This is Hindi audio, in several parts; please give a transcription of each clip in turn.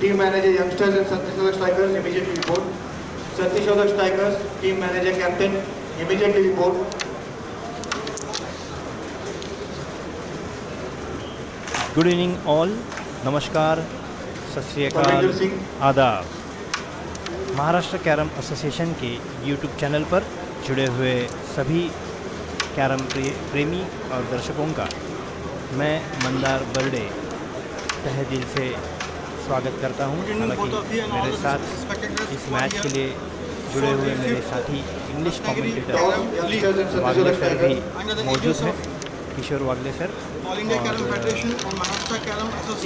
Team manager youngsters and Satish Odak strikers immediately report Satish Odak strikers team manager captain immediately report good evening all नमस्कार सत्यकाल आदाब महाराष्ट्र कैरम एसोसिएशन के यूट्यूब चैनल पर जुड़े हुए सभी कैरम प्रेमी और दर्शकों का मैं मंदार बर्डे तहे दिल से स्वागत करता हूँ। मेरे साथ इस मैच के लिए जुड़े हुए मेरे साथी इंग्लिश कॉमेंटेटर वागले सर भी मौजूद हैं। किशोर वागले सर।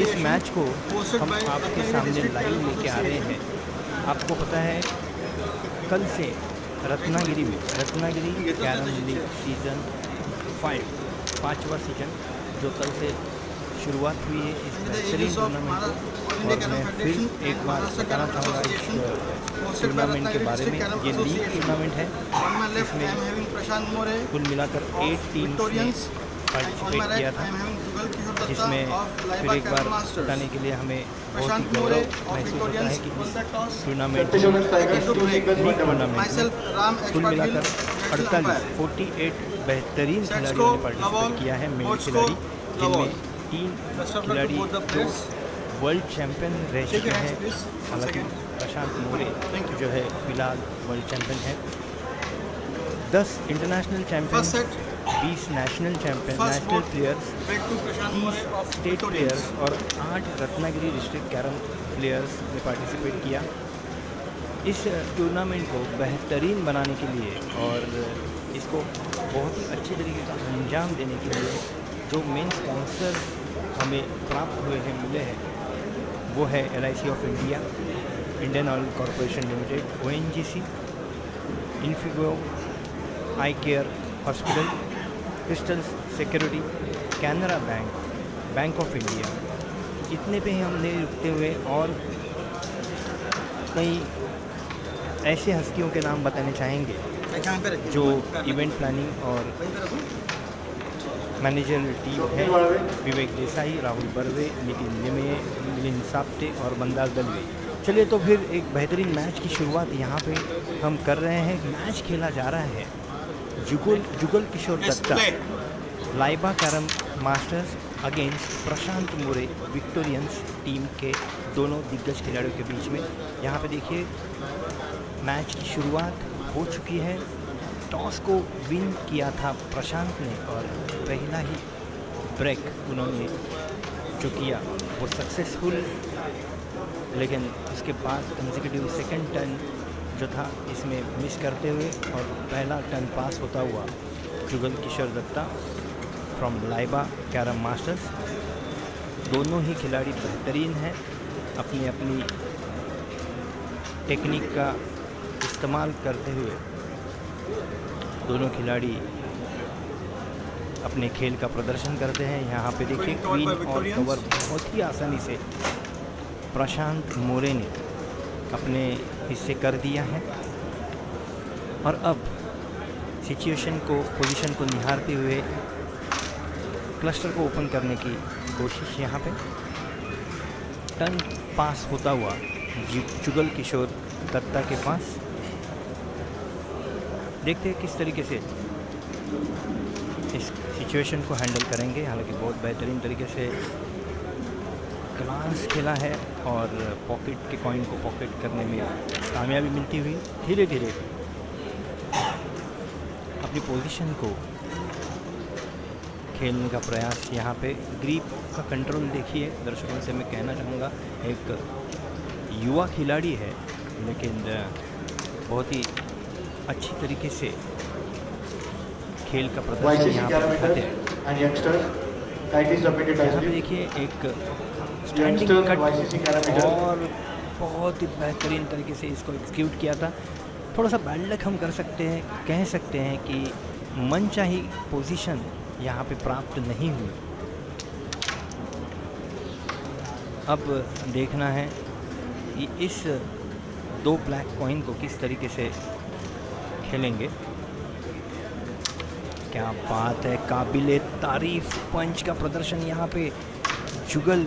इस मैच को हम आपके सामने लाइव लेके आ रहे हैं। आपको पता है कल से रत्नागिरी में Ratnagiri carrom league season five पाँचवा सीज़न जो कल से शुरुआत हुई है इस बेहतरीन टूर्नामेंट को। फिर एक बार बताना चाहूँगा इस टूर्नामेंट के बारे में ये लीग टूर्नामेंट है कुल मिलाकर एट टीम पार्टिसिपेट किया था जिसमें फिर एक बार बताने के लिए हमें बहुत ही गौरव महसूस होता है कि टूर्नामेंट लीग टूर्नामेंट कुल मिलाकर अड़तालीस फोर्टी एट बेहतरीन खिलाड़ियों ने पार्टिसिपेट किया है मेन खिलाड़ी जिनमें तीन खिलाड़ी वर्ल्ड चैंपियन रह चुके हैं। हालाँकि प्रशांत मोरे जो है फ़िलहाल वर्ल्ड चैंपियन है। दस इंटरनेशनल चैंपियन बीस national champion first national players तीस स्टेट प्लेयर्स और आठ रत्नागिरी डिस्ट्रिक्ट कैरम प्लेयर्स ने पार्टिसिपेट किया। इस टूर्नामेंट को बेहतरीन बनाने के लिए और इसको बहुत ही अच्छे तरीके का अंजाम देने के लिए जो मेन स्पॉन्सर हमें प्राप्त हुए हैं मिले हैं। वो है L of India Indian Oil Corporation Limited O N G C Infigo eye care hospital Crystal security Canara bank Bank of India इतने पे ही हम नहीं रुकते हुए और कई ऐसे हस्तियों के नाम बताने चाहेंगे। जो इवेंट प्लानिंग और मैनेजर टीम है विवेक देसाई राहुल बर्वे नितिन लिमे मिलिंद साप्ते और बंदाल दलवे चलिए तो फिर एक बेहतरीन मैच की शुरुआत यहाँ पे हम कर रहे हैं। मैच खेला जा रहा है Jugal Jugal Kishore Datta Laiba carrom masters against Prashant More victorians team के दोनों दिग्गज खिलाड़ियों के बीच में। यहाँ पे देखिए मैच की शुरुआत हो चुकी है। टॉस को विन किया था प्रशांत ने और पहला ही ब्रेक उन्होंने जो किया, वो सक्सेसफुल लेकिन उसके बाद कंजिकटिव सेकेंड टर्न जो था, इसमें मिस करते हुए और पहला टर्न पास होता हुआ Jugal Kishore Datta from Laiba carrom masters दोनों ही खिलाड़ी बेहतरीन हैं। अपनी अपनी टेक्निक का इस्तेमाल करते हुए दोनों खिलाड़ी अपने खेल का प्रदर्शन करते हैं। यहाँ पे देखिए क्वीन और कवर बहुत ही आसानी से प्रशांत मोरे ने अपने हिस्से कर दिया है। और अब सिचुएशन को पोजीशन को निहारते हुए क्लस्टर को ओपन करने की कोशिश यहाँ पे। टर्न पास होता हुआ जुगल किशोर दत्ता के पास। देखते हैं किस तरीके से इस सिचुएशन को हैंडल करेंगे। हालाँकि बहुत बेहतरीन तरीके से क्लास खेला है और पॉकेट के कॉइन को पॉकेट करने में कामयाबी मिलती हुई धीरे धीरे अपनी पोजीशन को खेलने का प्रयास यहाँ पे ग्रीप का कंट्रोल देखिए। दर्शकों से मैं कहना चाहूँगा, एक युवा खिलाड़ी है, लेकिन बहुत ही अच्छी तरीके से खेल का प्रदर्शन यहाँ पे दिखाते हैं। देखिए एक स्टैंडिंग कट और बहुत ही बेहतरीन तरीके से इसको एक्सिक्यूट किया था। थोड़ा सा बैड लक हम कर सकते हैं कह सकते हैं कि मनचाही पोजीशन यहाँ पे प्राप्त नहीं हुई। अब देखना है कि इस दो ब्लैक कॉइन को किस तरीके से खेलेंगे। क्या बात है काबिल तारीफ़ पंच का प्रदर्शन यहाँ पे जुगल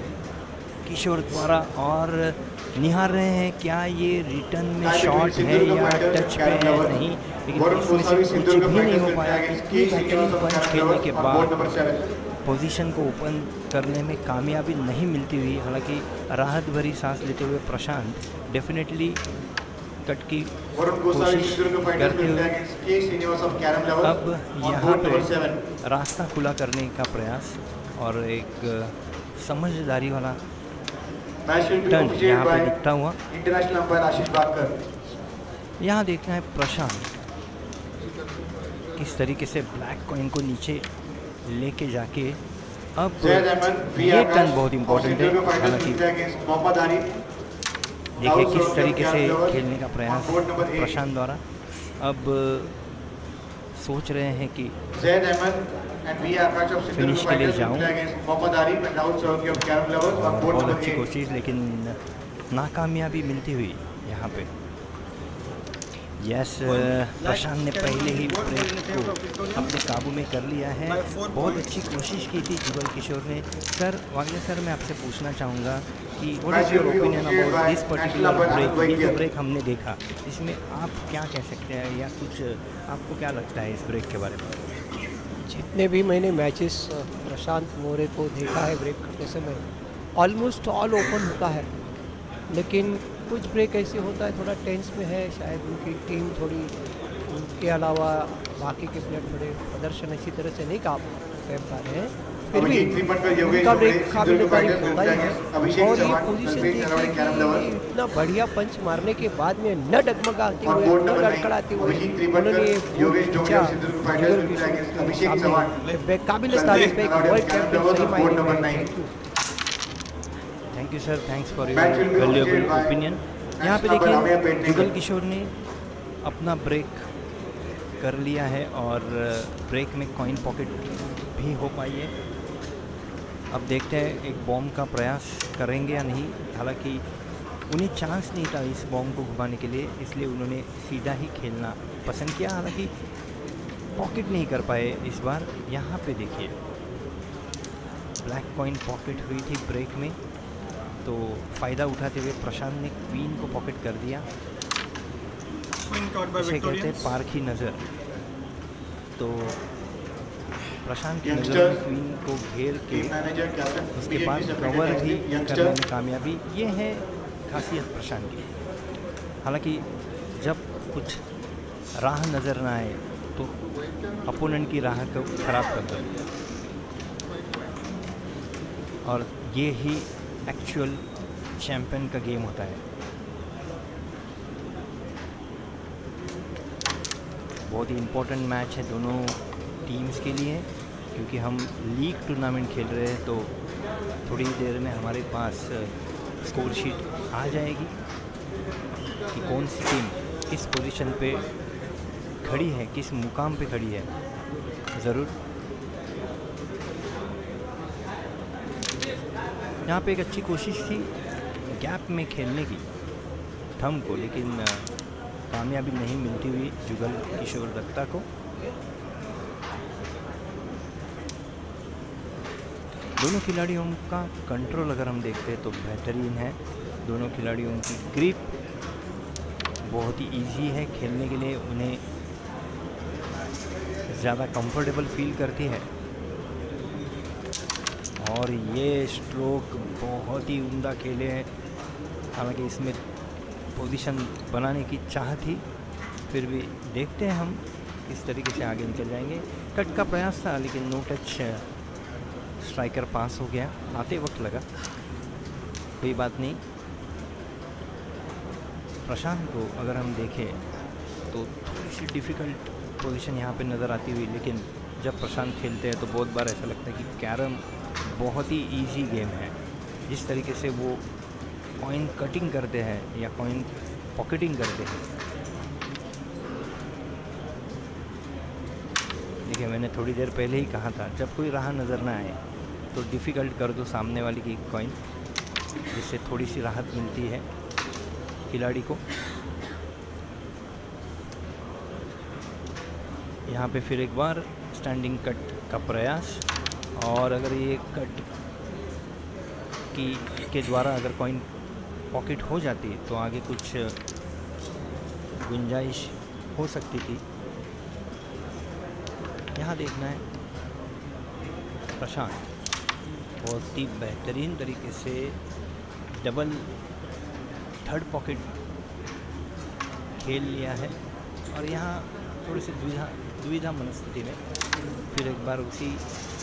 किशोर द्वारा और निहार रहे हैं क्या ये रिटर्न में शॉट है या टच पे है. नहीं लेकिन इसमें से कुछ भी नहीं हो पाया। बेहतरीन पंच खेलने के बाद पोजीशन को ओपन करने में कामयाबी नहीं मिलती हुई हालाँकि राहत भरी सांस लेते हुए प्रशांत डेफिनेटली शॉर्टकट की अब यहाँ पर रास्ता खुला करने का प्रयास और एक समझदारी वाला टर्न यहाँ पर दिखता हुआ। यहाँ देखना है प्रशांत किस तरीके से ब्लैक कॉइन को नीचे लेके जाके अब ये टर्न बहुत इम्पोर्टेंट है। देखिए किस तरीके से खेलने का प्रयास प्रशांत द्वारा। अब सोच रहे हैं कि फिनिश के लिए जाऊँ। और अच्छी कोशिश लेकिन नाकामयाबी मिलती हुई यहाँ पे। यस प्रशांत ने पहले ही ब्रेक को अपने काबू में कर लिया है। बहुत अच्छी कोशिश की थी जुगल किशोर ने। सर वागले सर मैं आपसे पूछना चाहूँगा कि what is your opinion about this particular break ये जो ब्रेक हमने देखा। इसमें आप क्या कह सकते हैं या कुछ आपको क्या लगता है इस ब्रेक के बारे में? जितने भी मैंने मैचेस प्रशांत मोरे को देखा है ब्रेक करते समय ऑलमोस्ट ऑल ओपन होता है। लेकिन कुछ ब्रेक ऐसे होता है थोड़ा टेंस में है शायद उनकी टीम थोड़ी उनके अलावा बाकी के प्लेयर थोड़े प्रदर्शन अच्छी तरह से नहीं कर पा रहे हैं। फिर भी का उनका ब्रेक काबिल सिंधु तारीफ़ होता ही है और ये पोजीशन देखिए इतना बढ़िया पंच मारने के बाद में न डगमगाते हुए न लड़खड़ाते हुए उन्होंने काबिल तारीफ़ है वर्ल्ड चैंपियन सही मायने में. Thank you sir thanks for your valuable opinion यहाँ पे देखिए जुगल किशोर ने अपना ब्रेक कर लिया है और ब्रेक में कॉइन पॉकेट भी हो पाई है। अब देखते हैं एक बॉम्ब का प्रयास करेंगे या नहीं। हालाँकि उन्हें चांस नहीं था इस बॉम्ब को घुमाने के लिए इसलिए उन्होंने सीधा ही खेलना पसंद किया। हालाँकि पॉकेट नहीं कर पाए इस बार। यहाँ पे देखिए ब्लैक कॉइन पॉकेट हुई थी ब्रेक में। तो फ़ायदा उठाते हुए प्रशांत ने क्वीन को पॉकेट कर दिया। इसे कहते हैं. पार्क की नज़र। तो प्रशांत की नज़र में क्वीन को घेर के उसके बाद कवर भी करने में कामयाबी। ये है खासियत प्रशांत की। हालाँकि जब कुछ राह नज़र ना आए तो अपोनेंट की राह को ख़राब कर दो। और ये ही एक्चुअल चैम्पियन का गेम होता है। बहुत ही इम्पोर्टेंट मैच है दोनों टीम्स के लिए, क्योंकि हम लीग टूर्नामेंट खेल रहे हैं तो थोड़ी देर में हमारे पास स्कोर शीट आ जाएगी कि कौन सी टीम किस पोजीशन पे खड़ी है, किस मुकाम पे खड़ी है। ज़रूर। यहाँ पे एक अच्छी कोशिश थी गैप में खेलने की, थम को, लेकिन कामयाबी नहीं मिलती हुई जुगल किशोर दत्ता को। दोनों खिलाड़ियों का कंट्रोल अगर हम देखते हैं तो बेहतरीन है। दोनों खिलाड़ियों की ग्रिप बहुत ही इजी है, खेलने के लिए उन्हें ज़्यादा कंफर्टेबल फील करती है। और ये स्ट्रोक बहुत ही उमदा खेले हैं। हालाँकि इसमें पोजीशन बनाने की चाह थी, फिर भी देखते हैं हम किस तरीके से आगे निकल जाएँगे। कट का प्रयास था, लेकिन नो टच स्ट्राइकर पास हो गया। आते वक्त लगा। कोई बात नहीं। प्रशांत को अगर हम देखें तो थोड़ी सी डिफ़िकल्ट पोजीशन यहाँ पे नज़र आती हुई, लेकिन जब प्रशांत खेलते हैं तो बहुत बार ऐसा लगता है कि कैरम बहुत ही इजी गेम है। जिस तरीके से वो कॉइन कटिंग करते हैं या कॉइन पॉकेटिंग करते हैं। देखिए, मैंने थोड़ी देर पहले ही कहा था, जब कोई राह नज़र ना आए तो डिफ़िकल्ट कर दो सामने वाले की कॉइन जिससे थोड़ी सी राहत मिलती है खिलाड़ी को। यहाँ पे फिर एक बार स्टैंडिंग कट का प्रयास। और अगर ये कट की, के द्वारा अगर कॉइन पॉकेट हो जाती तो आगे कुछ गुंजाइश हो सकती थी। यहाँ देखना है। प्रशांत। बहुत ही बेहतरीन तरीके से डबल थर्ड पॉकेट खेल लिया है। और यहाँ थोड़ी सी दुविधा दुविधा मनस्थिति में फिर एक बार उसी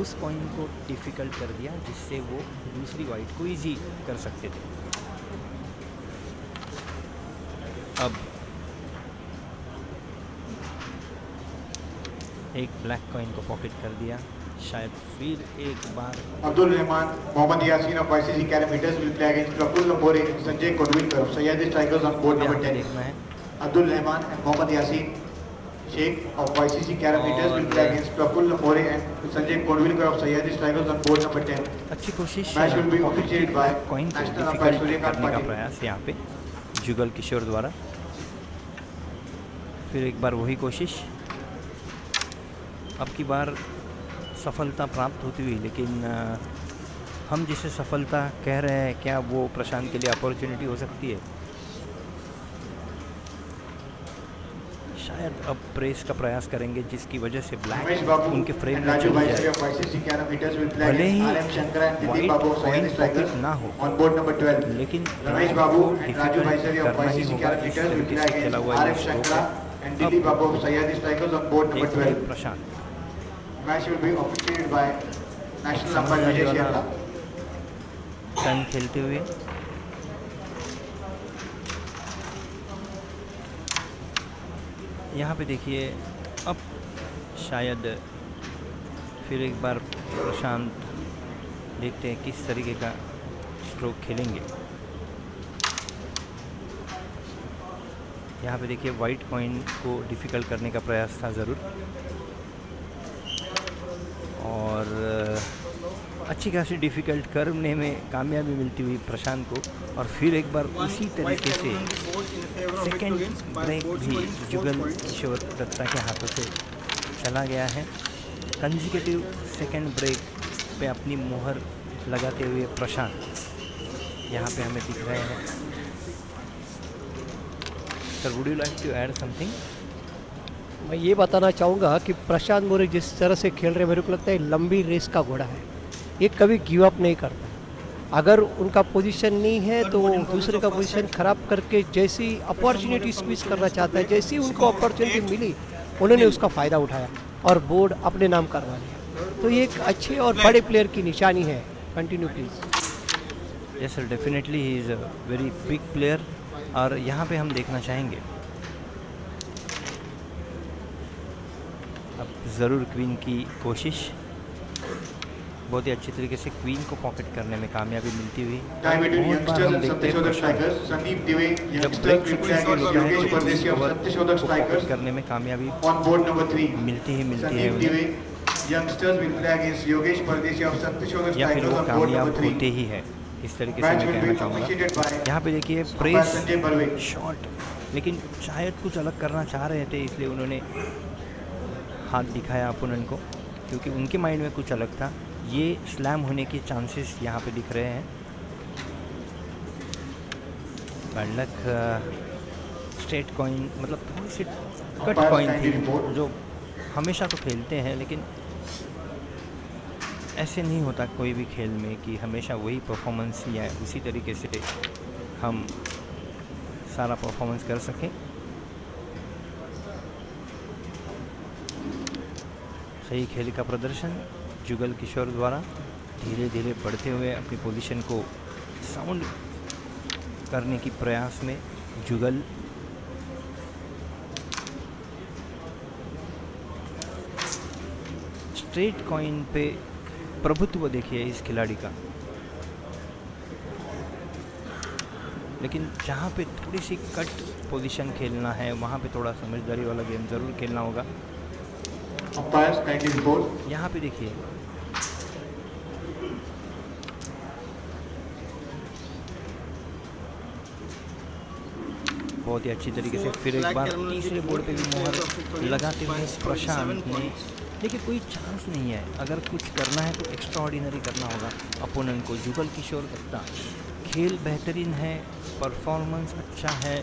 उस कॉइन को डिफ़िकल्ट कर दिया जिससे वो दूसरी वाइट को ईजी कर सकते थे। अब एक ब्लैक कॉइन को पॉकेट कर दिया। शायद फिर एक बार Abdul Rahman Mohammad Yasin of ICC carromiters will play against Praful Lambore Sanjay Kodavilkar Syed strikers on board number 10 Abdul Rahman and Mohammad Yasin Sheikh of YCC Carapeters will play against Praful Lambore and Sanjay Kodwilkar of Sayyadi Strikers on board number 10. अच्छी कोशिश Match will be officiated by coin को डिफ़िकल्ट करने का. प्रयास यहाँ पे जुगल किशोर द्वारा फिर एक बार वही कोशिश अब की बार सफलता प्राप्त होती हुई लेकिन हम जिसे सफलता कह रहे हैं क्या वो प्रशांत के लिए अपॉर्चुनिटी हो सकती है शायद अब प्रेस का प्रयास करेंगे जिसकी वजह से ब्लैक उनके फ्रेम में चल जाए भले ही Sayyadi Strikers pocket ना हो, on board number 12. लेकिन Vaishya of करना ही होगा इस तरीके से खेला हुआ RM ये Shankar stroke and Dilip Babu of Sayyadi Strikers on board number एक minute 12. Prashant Match will be officiated by National Umpire समझदारी Vijay वाला Shetla. टर्न खेलते हुए यहाँ पे देखिए, अब शायद फिर एक बार प्रशांत देखते हैं किस तरीके का स्ट्रोक खेलेंगे। यहाँ पे देखिए वाइट कॉइन को डिफ़िकल्ट करने का प्रयास था ज़रूर। और अच्छी खासी डिफ़िकल्ट करने में कामयाबी मिलती हुई प्रशांत को और फिर एक बार उसी तरीके से सेकेंड ब्रेक भी जुगल किशोर दत्ता के हाथों से चला गया है। कंजिकेटिव सेकेंड ब्रेक पे अपनी मोहर लगाते हुए प्रशांत यहाँ पे हमें दिख रहे हैं। Sir would you like to add something मैं ये बताना चाहूँगा कि प्रशांत मोरे जिस तरह से खेल रहे मेरे को लगता है लंबी रेस का घोड़ा है। ये कभी गिव अप नहीं करता। अगर उनका पोजीशन नहीं है तो दूसरे का पोजीशन खराब करके जैसी अपॉर्चुनिटी स्क्वीज करना चाहता है जैसी उनको अपॉर्चुनिटी मिली उन्होंने उसका फ़ायदा उठाया और बोर्ड अपने नाम करवा लिया। तो ये एक अच्छे और बड़े प्लेयर की निशानी है। Continue please yes sir definitely he is a very big player और यहाँ पे हम देखना चाहेंगे। अब ज़रूर क्वीन की कोशिश। बहुत ही अच्छी तरीके से क्वीन को पॉकेट करने में कामयाबी मिलती हुई। करने में कामयाबी मिलती ही मिलती है या फिर वो कामयाब होते ही है। इस तरीके से मैं कहना चाहूँगा। यहाँ पे देखिए प्रेस शॉट लेकिन शायद कुछ अलग करना चाह रहे थे इसलिए उन्होंने हाथ दिखाया अपोनेंट को क्योंकि उनके माइंड में कुछ अलग था। ये स्लैम होने के चांसेस यहाँ पे दिख रहे हैं। बैडलक स्ट्रेट कॉइन मतलब थोड़ी सी कट कॉइन थी जो हमेशा तो खेलते हैं लेकिन ऐसे नहीं होता कोई भी खेल में कि हमेशा वही परफॉर्मेंस या उसी तरीके से हम सारा परफॉर्मेंस कर सकें। सही खेल का प्रदर्शन। जुगल किशोर द्वारा धीरे धीरे बढ़ते हुए अपनी पोजीशन को साउंड करने की प्रयास में जुगल स्ट्रेट कॉइन पे प्रभुत्व देखिए इस खिलाड़ी का लेकिन जहाँ पे थोड़ी सी कट पोजीशन खेलना है वहाँ पे थोड़ा समझदारी वाला गेम ज़रूर खेलना होगा. यहाँ पे देखिए बहुत ही अच्छी तरीके से फिर एक बार तीसरे बोर्ड पे भी मोहर लगाते हुए प्रशांत ने देखिए कोई चांस नहीं है। अगर कुछ करना है तो एक्स्ट्रा ऑर्डिनरी करना होगा। अपोनेंट को जुगल किशोर दत्ता। खेल बेहतरीन है परफॉर्मेंस अच्छा है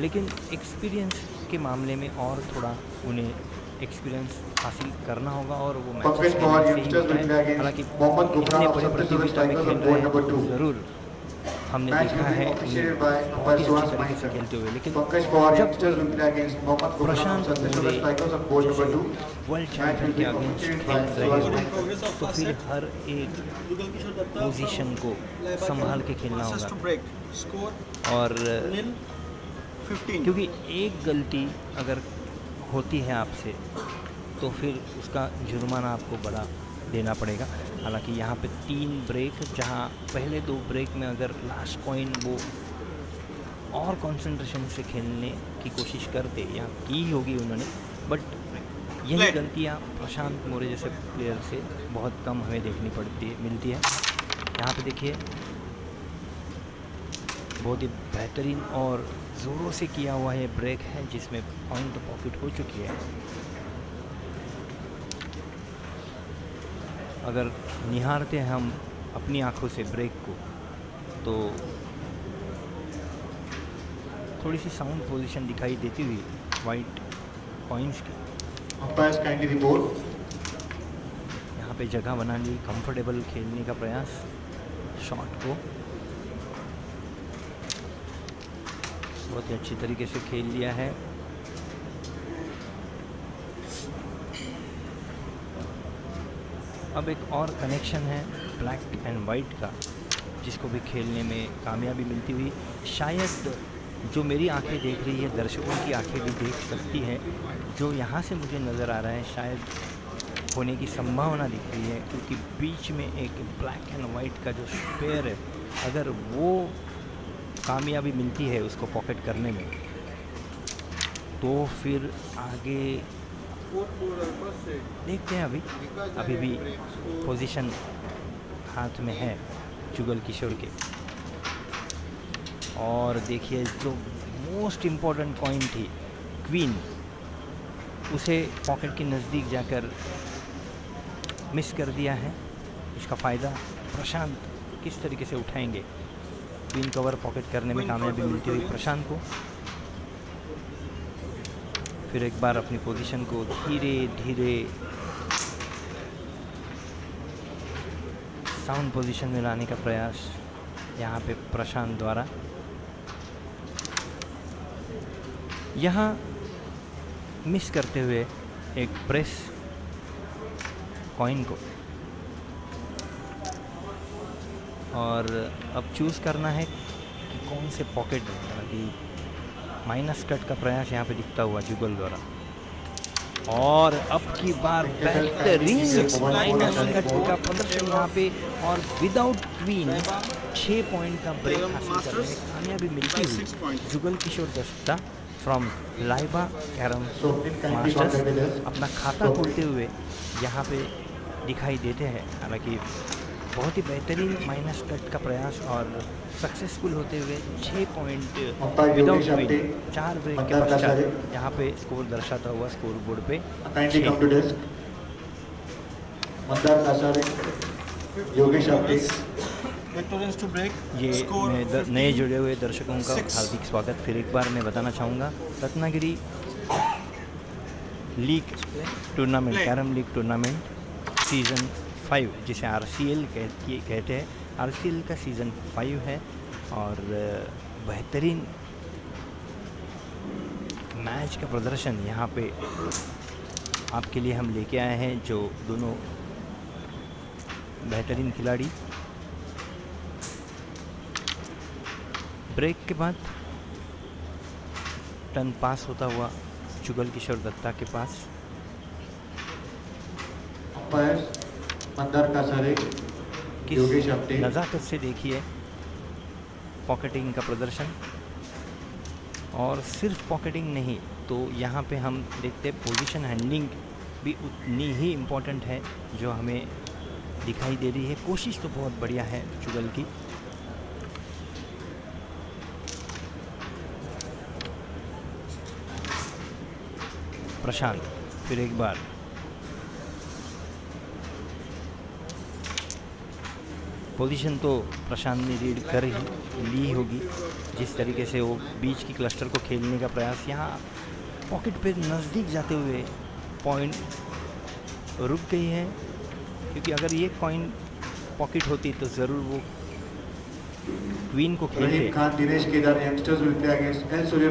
लेकिन एक्सपीरियंस के मामले में और थोड़ा उन्हें एक्सपीरियंस हासिल करना होगा और वो मैच हालाँकि इतने बड़े प्रतियोगिता में खेल रहे हैं ज़रूर। हमने देखा है खेलते हुए लेकिन जब प्रशांत वर्ल्ड चैंपियन के अगेंस्ट खेल रहे हो। तो फिर हर एक पोजीशन को संभाल के खेलना होगा। और क्योंकि एक गलती अगर होती है आपसे तो फिर उसका जुर्माना आपको बड़ा देना पड़ेगा। हालाँकि यहाँ पे तीन ब्रेक जहाँ पहले दो ब्रेक में अगर लास्ट कॉइन वो और कंसंट्रेशन से खेलने की कोशिश करते या की होगी उन्होंने बट यही गलतियाँ प्रशांत मोरे जैसे प्लेयर से बहुत कम हमें देखनी पड़ती है मिलती है। यहाँ पे देखिए बहुत ही बेहतरीन और ज़ोरों से किया हुआ ये ब्रेक है जिसमें पॉइंट प्रॉफिट हो चुकी है। अगर निहारते हैं हम अपनी आँखों से ब्रेक को तो थोड़ी सी साउंड पोजीशन दिखाई देती हुई वाइट कॉइन्स की. यहाँ पे जगह बना ली कंफर्टेबल खेलने का प्रयास शॉट को। बहुत ही अच्छी तरीके से खेल लिया है। अब एक और कनेक्शन है ब्लैक एंड वाइट का, जिसको भी खेलने में कामयाबी मिलती हुई, शायद जो मेरी आँखें देख रही है, दर्शकों की आँखें भी देख सकती है, जो यहाँ से मुझे नज़र आ रहा है, शायद होने की संभावना दिख रही है, क्योंकि बीच में एक ब्लैक एंड वाइट का जो स्पेयर है, अगर वो कामयाबी मिलती है उसको पॉकेट करने में तो फिर आगे देखते हैं अभी। अभी भी पोजीशन हाथ में है जुगल किशोर के। और देखिए जो मोस्ट इंपॉर्टेंट कॉइन थी क्वीन उसे पॉकेट के नज़दीक जाकर मिस कर दिया है। इसका फ़ायदा प्रशांत किस तरीके से उठाएँगे? क्वीन कवर पॉकेट करने में कामयाबी मिलती हुई प्रशांत को। फिर एक बार अपनी पोजीशन को धीरे धीरे साउंड पोजीशन में लाने का प्रयास यहाँ पे प्रशांत द्वारा। यहाँ मिस करते हुए एक प्रेस कॉइन को। और अब चूज़ करना है कि कौन से पॉकेट अभी माइनस कट का प्रयास यहाँ पे दिखता हुआ जुगल द्वारा। और अब की बार बेहतरीन माइनस कट का प्रदर्शन यहाँ पे और विदाउट क्वीन छः पॉइंट का ब्रेक हासिल करने में कामयाबी मिलती हुई। जुगल किशोर दस्ता फ्रॉम लाइबा कैरम मास्टर्स. अपना खाता खोलते हुए यहाँ पे दिखाई देते हैं। हालाँकि बहुत ही बेहतरीन माइनस कट का प्रयास और सक्सेसफुल होते हुए छः पॉइंट विदाउट विन चार ब्रेक के पश्चात यहाँ पे स्कोर दर्शाता हुआ स्कोर बोर्ड पे break. ये Score मैं द- 15. नए जुड़े हुए दर्शकों का हार्दिक स्वागत। फिर एक बार मैं बताना चाहूँगा Ratnagiri league tournament carrom league tournament season five जिसे आर सी एल कहती, कहते हैं। आर सी एल का सीज़न फाइव है और बेहतरीन मैच का प्रदर्शन यहाँ पे आपके लिए हम लेके आए हैं, जो दोनों बेहतरीन खिलाड़ी। ब्रेक के बाद टर्न पास होता हुआ जुगल किशोर दत्ता के पास। Umpires, Mandar Kasare, किस योगेश आप्टे. नज़ाकत से देखिए। पॉकेटिंग का प्रदर्शन। और सिर्फ़ पॉकेटिंग नहीं तो यहाँ पे हम देखते हैं पोजीशन हैंडलिंग भी उतनी ही इम्पोर्टेंट है जो हमें दिखाई दे रही है। कोशिश तो बहुत बढ़िया है चुगल की। प्रशांत फिर एक बार। पोजीशन तो प्रशांत ने रीड कर ही ली होगी। जिस तरीके से वो बीच की क्लस्टर को खेलने का प्रयास यहाँ पॉकेट पे नज़दीक जाते हुए पॉइंट रुक गई है। क्योंकि अगर ये कॉइन पॉकेट होती तो ज़रूर वो क्वीन को खेलते। Rahim Khan, Dinesh Kedar, youngsters will play against L. Surya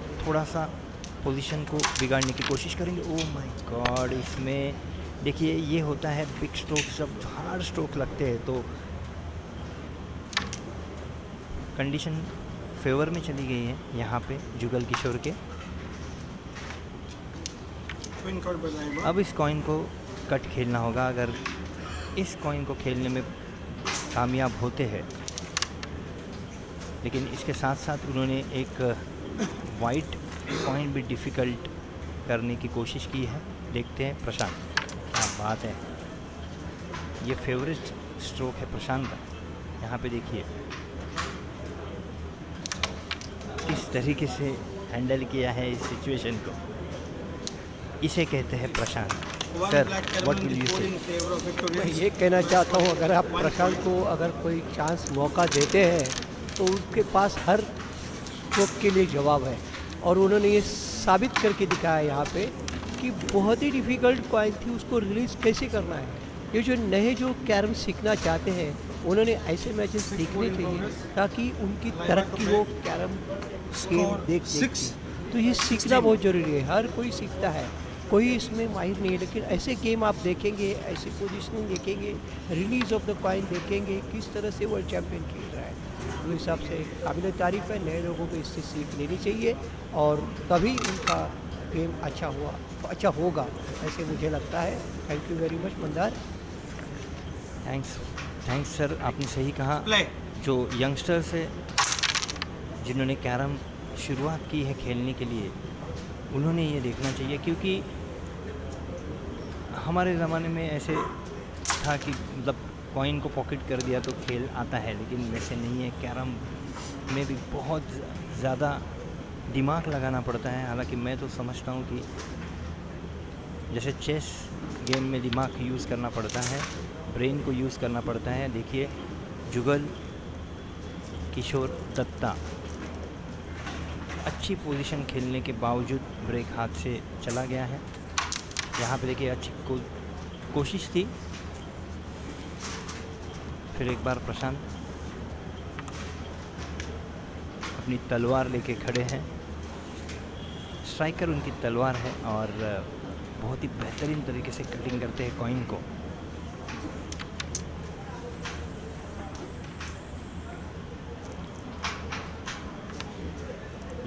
थोड़ा सा पोजीशन को बिगाड़ने की कोशिश करेंगे। ओ माय गॉड इसमें देखिए ये होता है बिग स्ट्रोक जब हार्ड स्ट्रोक लगते हैं तो कंडीशन फेवर में चली गई है यहाँ पे जुगल किशोर के. अब इस कॉइन को कट खेलना होगा अगर इस कॉइन को खेलने में कामयाब होते हैं। लेकिन इसके साथ साथ उन्होंने एक वाइट कॉइन भी डिफ़िकल्ट करने की कोशिश की है। देखते हैं, प्रशांत, क्या बात है। ये फेवरेट स्ट्रोक है प्रशांत का। यहाँ पे देखिए। किस तरीके से हैंडल किया है इस सिचुएशन को। इसे कहते हैं Prashant. Sir what will you say मैं ये कहना चाहता हूँ, अगर आप प्रशांत को अगर कोई चांस मौका देते हैं तो उनके पास हर स्ट्रोक के लिए जवाब है और उन्होंने ये साबित करके दिखाया यहाँ पे कि बहुत ही डिफ़िकल्ट कॉइन थी उसको रिलीज़ कैसे करना है ये जो नए जो कैरम सीखना चाहते हैं उन्होंने ऐसे मैचेस सीखने चाहिए ताकि उनकी तरक्की वो कैरम गेम देख. के। तो ये सीखना बहुत ज़रूरी है हर कोई सीखता है कोई इसमें माहिर नहीं है लेकिन ऐसे गेम आप देखेंगे ऐसे पोजीशनिंग देखेंगे रिलीज़ ऑफ़ द कॉइन देखेंगे किस तरह से वर्ल्ड चैम्पियन खेल रहा है तो हिसाब से काबिल तारीफ़ है नए लोगों को इससे सीख लेनी चाहिए और तभी उनका गेम अच्छा हुआ अच्छा होगा ऐसे मुझे लगता है। Thank you very much Mandar thanks thanks sir आपने सही कहा। जो यंगस्टर्स है जिन्होंने कैरम शुरुआत की है खेलने के लिए उन्होंने ये देखना चाहिए क्योंकि हमारे ज़माने में ऐसे था कि मतलब कॉइन को पॉकेट कर दिया तो खेल आता है लेकिन वैसे नहीं है। कैरम में भी बहुत ज़्यादा दिमाग लगाना पड़ता है। हालाँकि मैं तो समझता हूँ कि जैसे चेस गेम में दिमाग यूज़ करना पड़ता है ब्रेन को यूज़ करना पड़ता है। देखिए जुगल किशोर दत्ता अच्छी पोजीशन खेलने के बावजूद ब्रेक हाथ से चला गया है। यहाँ पे देखिए अच्छी को, कोशिश थी फिर एक बार प्रशांत अपनी तलवार लेके खड़े हैं। स्ट्राइकर उनकी तलवार है और बहुत ही बेहतरीन तरीके से कटिंग करते हैं कॉइन को।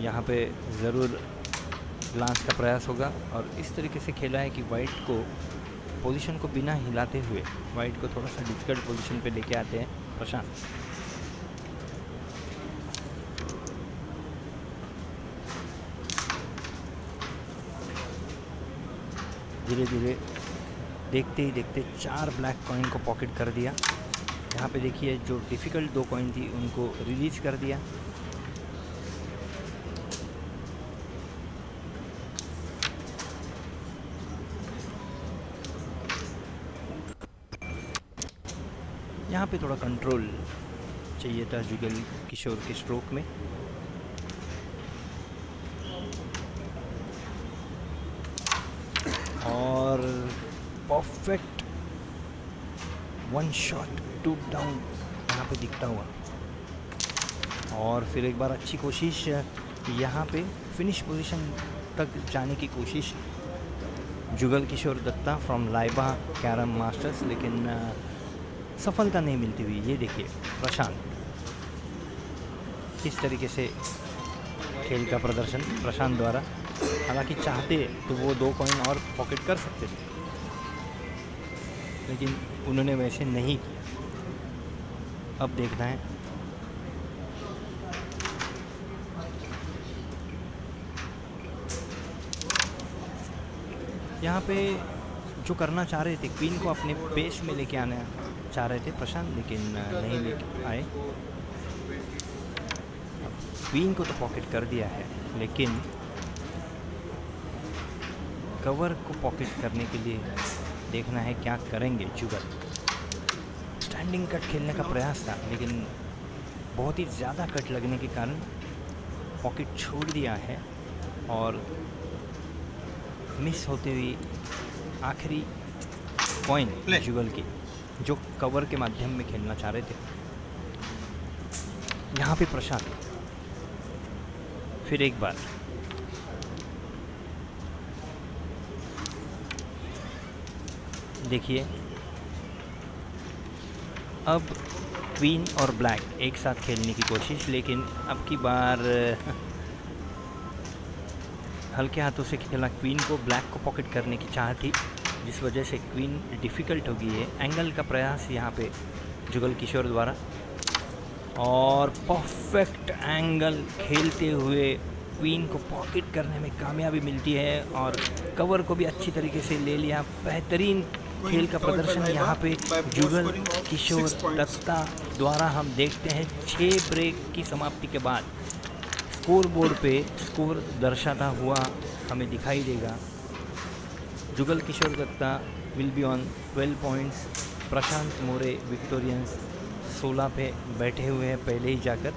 यहाँ पे ज़रूर लांच का प्रयास होगा और इस तरीके से खेला है कि वाइट को पोजीशन को बिना हिलाते हुए वाइट को थोड़ा सा डिफ़िकल्ट पोजीशन पे लेके आते हैं। प्रशांत। धीरे धीरे देखते ही देखते चार ब्लैक कॉइन को पॉकेट कर दिया। यहाँ पे देखिए, जो डिफ़िकल्ट दो कॉइन थी, उनको रिलीज़ कर दिया। यहाँ पे थोड़ा कंट्रोल चाहिए था जुगल किशोर के स्ट्रोक में। और perfect one shot two down यहाँ पे दिखता हुआ। और फिर एक बार अच्छी कोशिश, यहाँ पे फिनिश पोजीशन तक जाने की कोशिश। Jugal Kishore Datta from Laiba carrom masters लेकिन सफलता नहीं मिलती हुई, ये देखिए, प्रशांत। किस तरीके से खेल का प्रदर्शन प्रशांत द्वारा, हालाँकि चाहते तो वो दो कॉइन और पॉकेट कर सकते थे, लेकिन उन्होंने वैसे नहीं किया। अब देखना है। यहाँ पे जो करना चाह रहे थे क्वीन को अपने पेश में लेके आना चाह रहे थे प्रशांत लेकिन नहीं लेके आए क्वीन को तो पॉकेट कर दिया है लेकिन कवर को पॉकेट करने के लिए देखना है क्या करेंगे जुगल स्टैंडिंग कट खेलने का प्रयास था लेकिन बहुत ही ज़्यादा कट लगने के कारण पॉकेट छोड़ दिया है और मिस होते हुई आखिरी पॉइंट जुगल की। जो कवर के माध्यम में खेलना चाह रहे थे। यहाँ पे प्रशांत। फिर एक बार। देखिए। अब क्वीन और ब्लैक एक साथ खेलने की कोशिश, लेकिन अब की बार हल्के हाथों से खेला क्वीन को ब्लैक को पॉकेट करने की चाह थी। जिस वजह से क्वीन डिफ़िकल्ट हो गई है एंगल का प्रयास यहाँ पे जुगल किशोर द्वारा। और परफेक्ट एंगल खेलते हुए क्वीन को पॉकेट करने में कामयाबी मिलती है और कवर को भी अच्छी तरीके से ले लिया। बेहतरीन खेल का प्रदर्शन यहाँ पे जुगल किशोर दत्ता द्वारा हम देखते हैं। छः ब्रेक की समाप्ति के बाद स्कोर बोर्ड पे स्कोर दर्शाता हुआ हमें दिखाई देगा। Jugal Kishore Datta will be on 12 points Prashant More victorians 16 पे बैठे हुए हैं, पहले ही जाकर।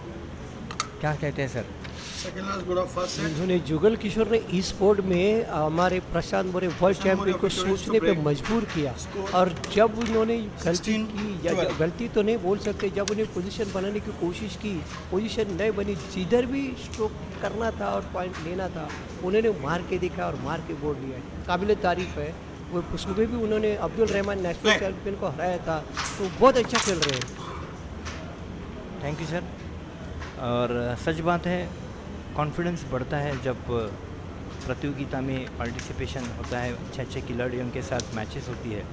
क्या कहते हैं, सर? उन्होंने जुगल किशोर ने इस बोर्ड में हमारे प्रशांत मोरे वर्ल्ड चैंपियन को सोचने पे मजबूर किया। और जब उन्होंने गलती की या गलती तो नहीं बोल सकते जब उन्हें पोजीशन बनाने की कोशिश की पोजीशन नहीं बनी जिधर भी स्ट्रोक करना था और पॉइंट लेना था उन्होंने मार के देखा और मार के बोर्ड लिया। काबिल तारीफ़ है। वो उसमें भी उन्होंने अब्दुल रहमान नेशनल. चैंपियन को हराया था। तो बहुत अच्छा खेल रहे हैं। थैंक यू सर और सच बात है कॉन्फिडेंस बढ़ता है जब प्रतियोगिता में पार्टिसिपेशन होता है अच्छे अच्छे खिलाड़ियों के साथ मैचेस होती है।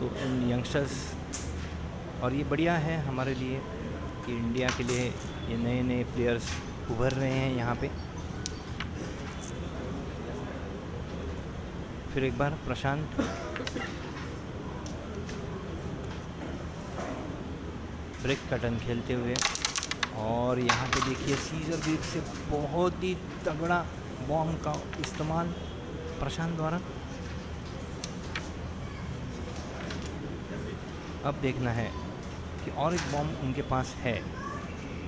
तो इन यंगस्टर्स और ये बढ़िया है हमारे लिए कि इंडिया के लिए ये नए नए प्लेयर्स उभर रहे हैं यहाँ पे। फिर एक बार प्रशांत। ब्रेक का टर्न खेलते हुए। और यहाँ पे देखिए सीजर बीट से बहुत ही तगड़ा बॉम्ब का इस्तेमाल प्रशांत द्वारा। अब देखना है कि और एक बॉम्ब उनके पास है,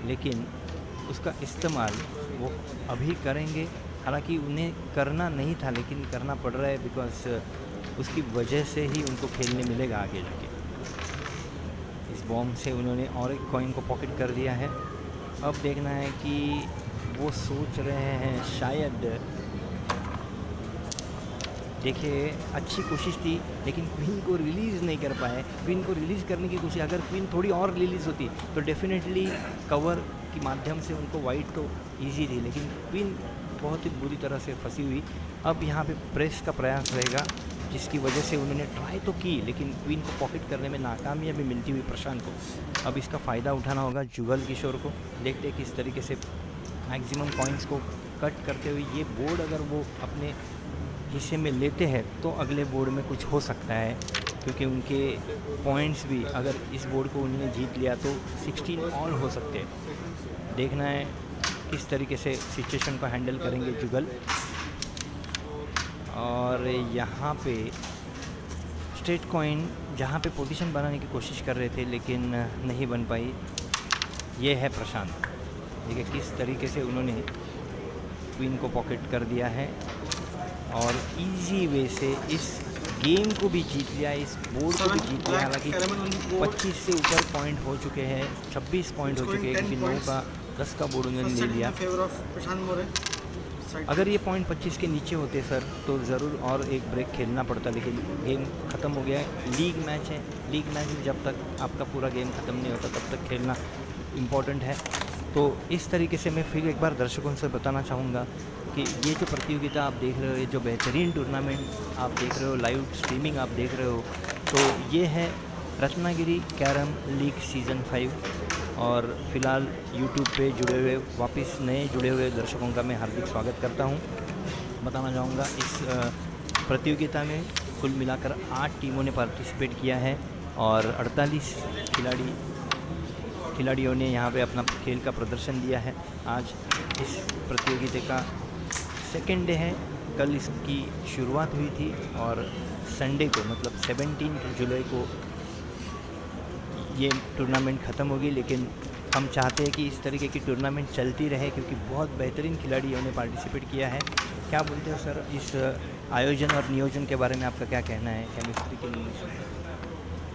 लेकिन उसका इस्तेमाल वो अभी करेंगे। हालाँकि उन्हें करना नहीं था, लेकिन करना पड़ रहा है बिकॉज़ उसकी वजह से ही उनको खेलने मिलेगा आगे जाके। इस बॉम्ब से उन्होंने और एक कॉइन को पॉकेट कर दिया है। अब देखना है कि वो सोच रहे हैं शायद। देखिए, अच्छी कोशिश थी, लेकिन क्वीन को रिलीज़ नहीं कर पाए। क्वीन को रिलीज़ करने की कोशिश, अगर क्वीन थोड़ी और रिलीज़ होती तो डेफिनेटली कवर के माध्यम से उनको वाइट तो इजी थी, लेकिन क्वीन बहुत ही बुरी तरह से फंसी हुई। अब यहाँ पे प्रेस का प्रयास रहेगा। जिसकी वजह से उन्होंने ट्राई तो की, लेकिन क्वीन को पॉकेट करने में नाकामयाबी मिलती हुई प्रशांत को। अब इसका फ़ायदा उठाना होगा जुगल किशोर को। देखते किस तरीके से मैक्सिमम पॉइंट्स को कट करते हुए ये बोर्ड अगर वो अपने हिस्से में लेते हैं तो अगले बोर्ड में कुछ हो सकता है। क्योंकि उनके पॉइंट्स भी, अगर इस बोर्ड को उन्होंने जीत लिया तो 16 ऑल हो सकते हैं। देखना है किस तरीके से सिचुएशन को हैंडल करेंगे जुगल। और यहाँ पे स्ट्रेट कॉइन जहाँ पे पोजीशन बनाने की कोशिश कर रहे थे लेकिन नहीं बन पाई। ये है प्रशांत। देखिए किस तरीके से उन्होंने क्वीन को पॉकेट कर दिया है और इजी वे से इस गेम को भी जीत लिया इस बोर्ड को भी जीत लिया। हालाँकि caramel on the board. 25 से ऊपर पॉइंट हो चुके हैं 26 पॉइंट हो चुके हैं क्योंकि नौ का 10 का बोर्ड उन्होंने ले लिया। अगर ये पॉइंट 25 के नीचे होते सर तो ज़रूर और एक ब्रेक खेलना पड़ता, लेकिन गेम ख़त्म हो गया है। लीग मैच है। लीग मैच में जब तक आपका पूरा गेम ख़त्म नहीं होता, तब तक खेलना इंपॉर्टेंट है। तो इस तरीके से मैं फिर एक बार दर्शकों से बताना चाहूँगा कि ये जो प्रतियोगिता आप देख रहे हो, ये जो बेहतरीन टूर्नामेंट आप देख रहे हो लाइव स्ट्रीमिंग आप देख रहे हो तो ये है Ratnagiri carrom league season five और फ़िलहाल यूट्यूब पे जुड़े हुए, वापस नए जुड़े हुए दर्शकों का मैं हार्दिक स्वागत करता हूँ। बताना चाहूँगा, इस प्रतियोगिता में कुल मिलाकर आठ टीमों ने पार्टिसिपेट किया है और 48 खिलाड़ी, खिलाड़ियों ने यहाँ पे अपना खेल का प्रदर्शन दिया है। आज इस प्रतियोगिता का सेकेंड डे है। कल इसकी शुरुआत हुई थी और संडे को मतलब 17 जुलाई को ये टूर्नामेंट ख़त्म होगी, लेकिन हम चाहते हैं कि इस तरीके की टूर्नामेंट चलती रहे, क्योंकि बहुत बेहतरीन खिलाड़ी उन्होंने पार्टिसिपेट किया है। क्या बोलते हो सर, इस आयोजन और नियोजन के बारे में आपका क्या कहना है केमिस्ट्री के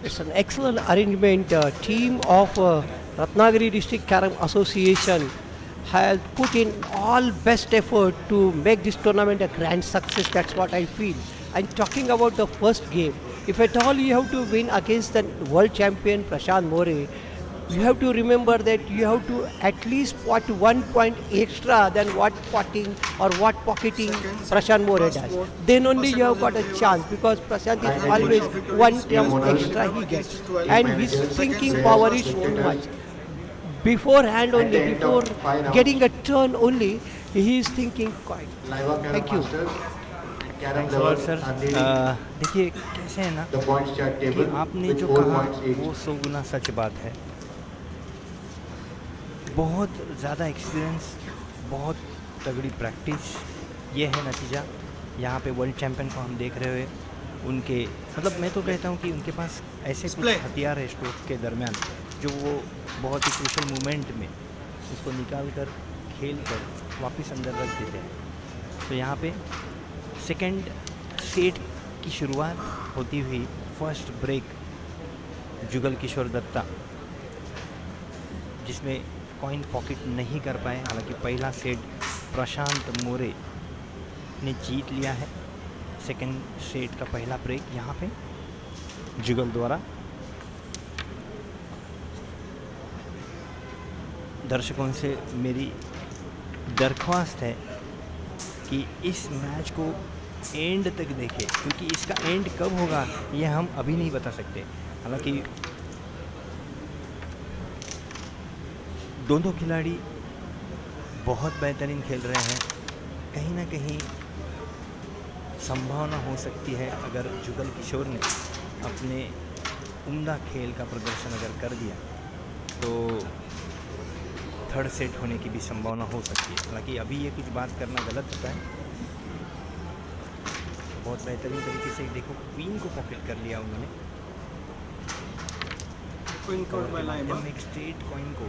it's an excellent arrangement team of Ratnagiri district carrom association has put in all best effort to make this tournament a grand success that's what I feel and talking about the first game if at all you have to win against the world champion Prashant More, you have to remember that you have to at least pot one point extra than what potting or what pocketing Second, Prashant More does. Then only you have got a chance because Prashant is always one term extra he gets. And his thinking power is so much. Beforehand only, the end of before getting a turn only, he is thinking quite. Thank you. Sir uh, देखिए कैसे है ना कि आपने जो कहा वो सौ गुना सच बात है। बहुत ज़्यादा एक्सपीरियंस बहुत तगड़ी प्रैक्टिस ये है नतीजा। यहाँ पे वर्ल्ड चैंपियन को हम देख रहे हुए उनके मतलब मैं तो कहता हूँ कि उनके पास ऐसे कुछ हथियार है स्ट्रोक के दरमियान जो वो बहुत ही क्रूशल मोमेंट में उसको निकाल कर खेल कर वापस अंदर रख देते हैं। तो यहाँ पे सेकंड सेट की शुरुआत होती हुई फ़र्स्ट ब्रेक जुगल किशोर दत्ता, जिसमें कॉइन पॉकेट नहीं कर पाए, हालाँकि पहला सेट प्रशांत मोरे ने जीत लिया है। सेकंड सेट का पहला ब्रेक यहाँ पे जुगल द्वारा। दर्शकों से मेरी दरख्वास्त है कि इस मैच को एंड तक देखें, क्योंकि इसका एंड कब होगा ये हम अभी नहीं बता सकते। हालाँकि दोनों खिलाड़ी बहुत बेहतरीन खेल रहे हैं। कहीं ना कहीं संभावना हो सकती है अगर जुगल किशोर ने अपने उम्दा खेल का प्रदर्शन अगर कर दिया तो थर्ड सेट होने की भी संभावना हो सकती है। हालाँकि अभी ये कुछ बात करना गलत होता है। बहुत बेहतरीन तरीके से देखो क्वीन को पॉकेट कर लिया उन्होंने। एक स्ट्रेट कॉइन को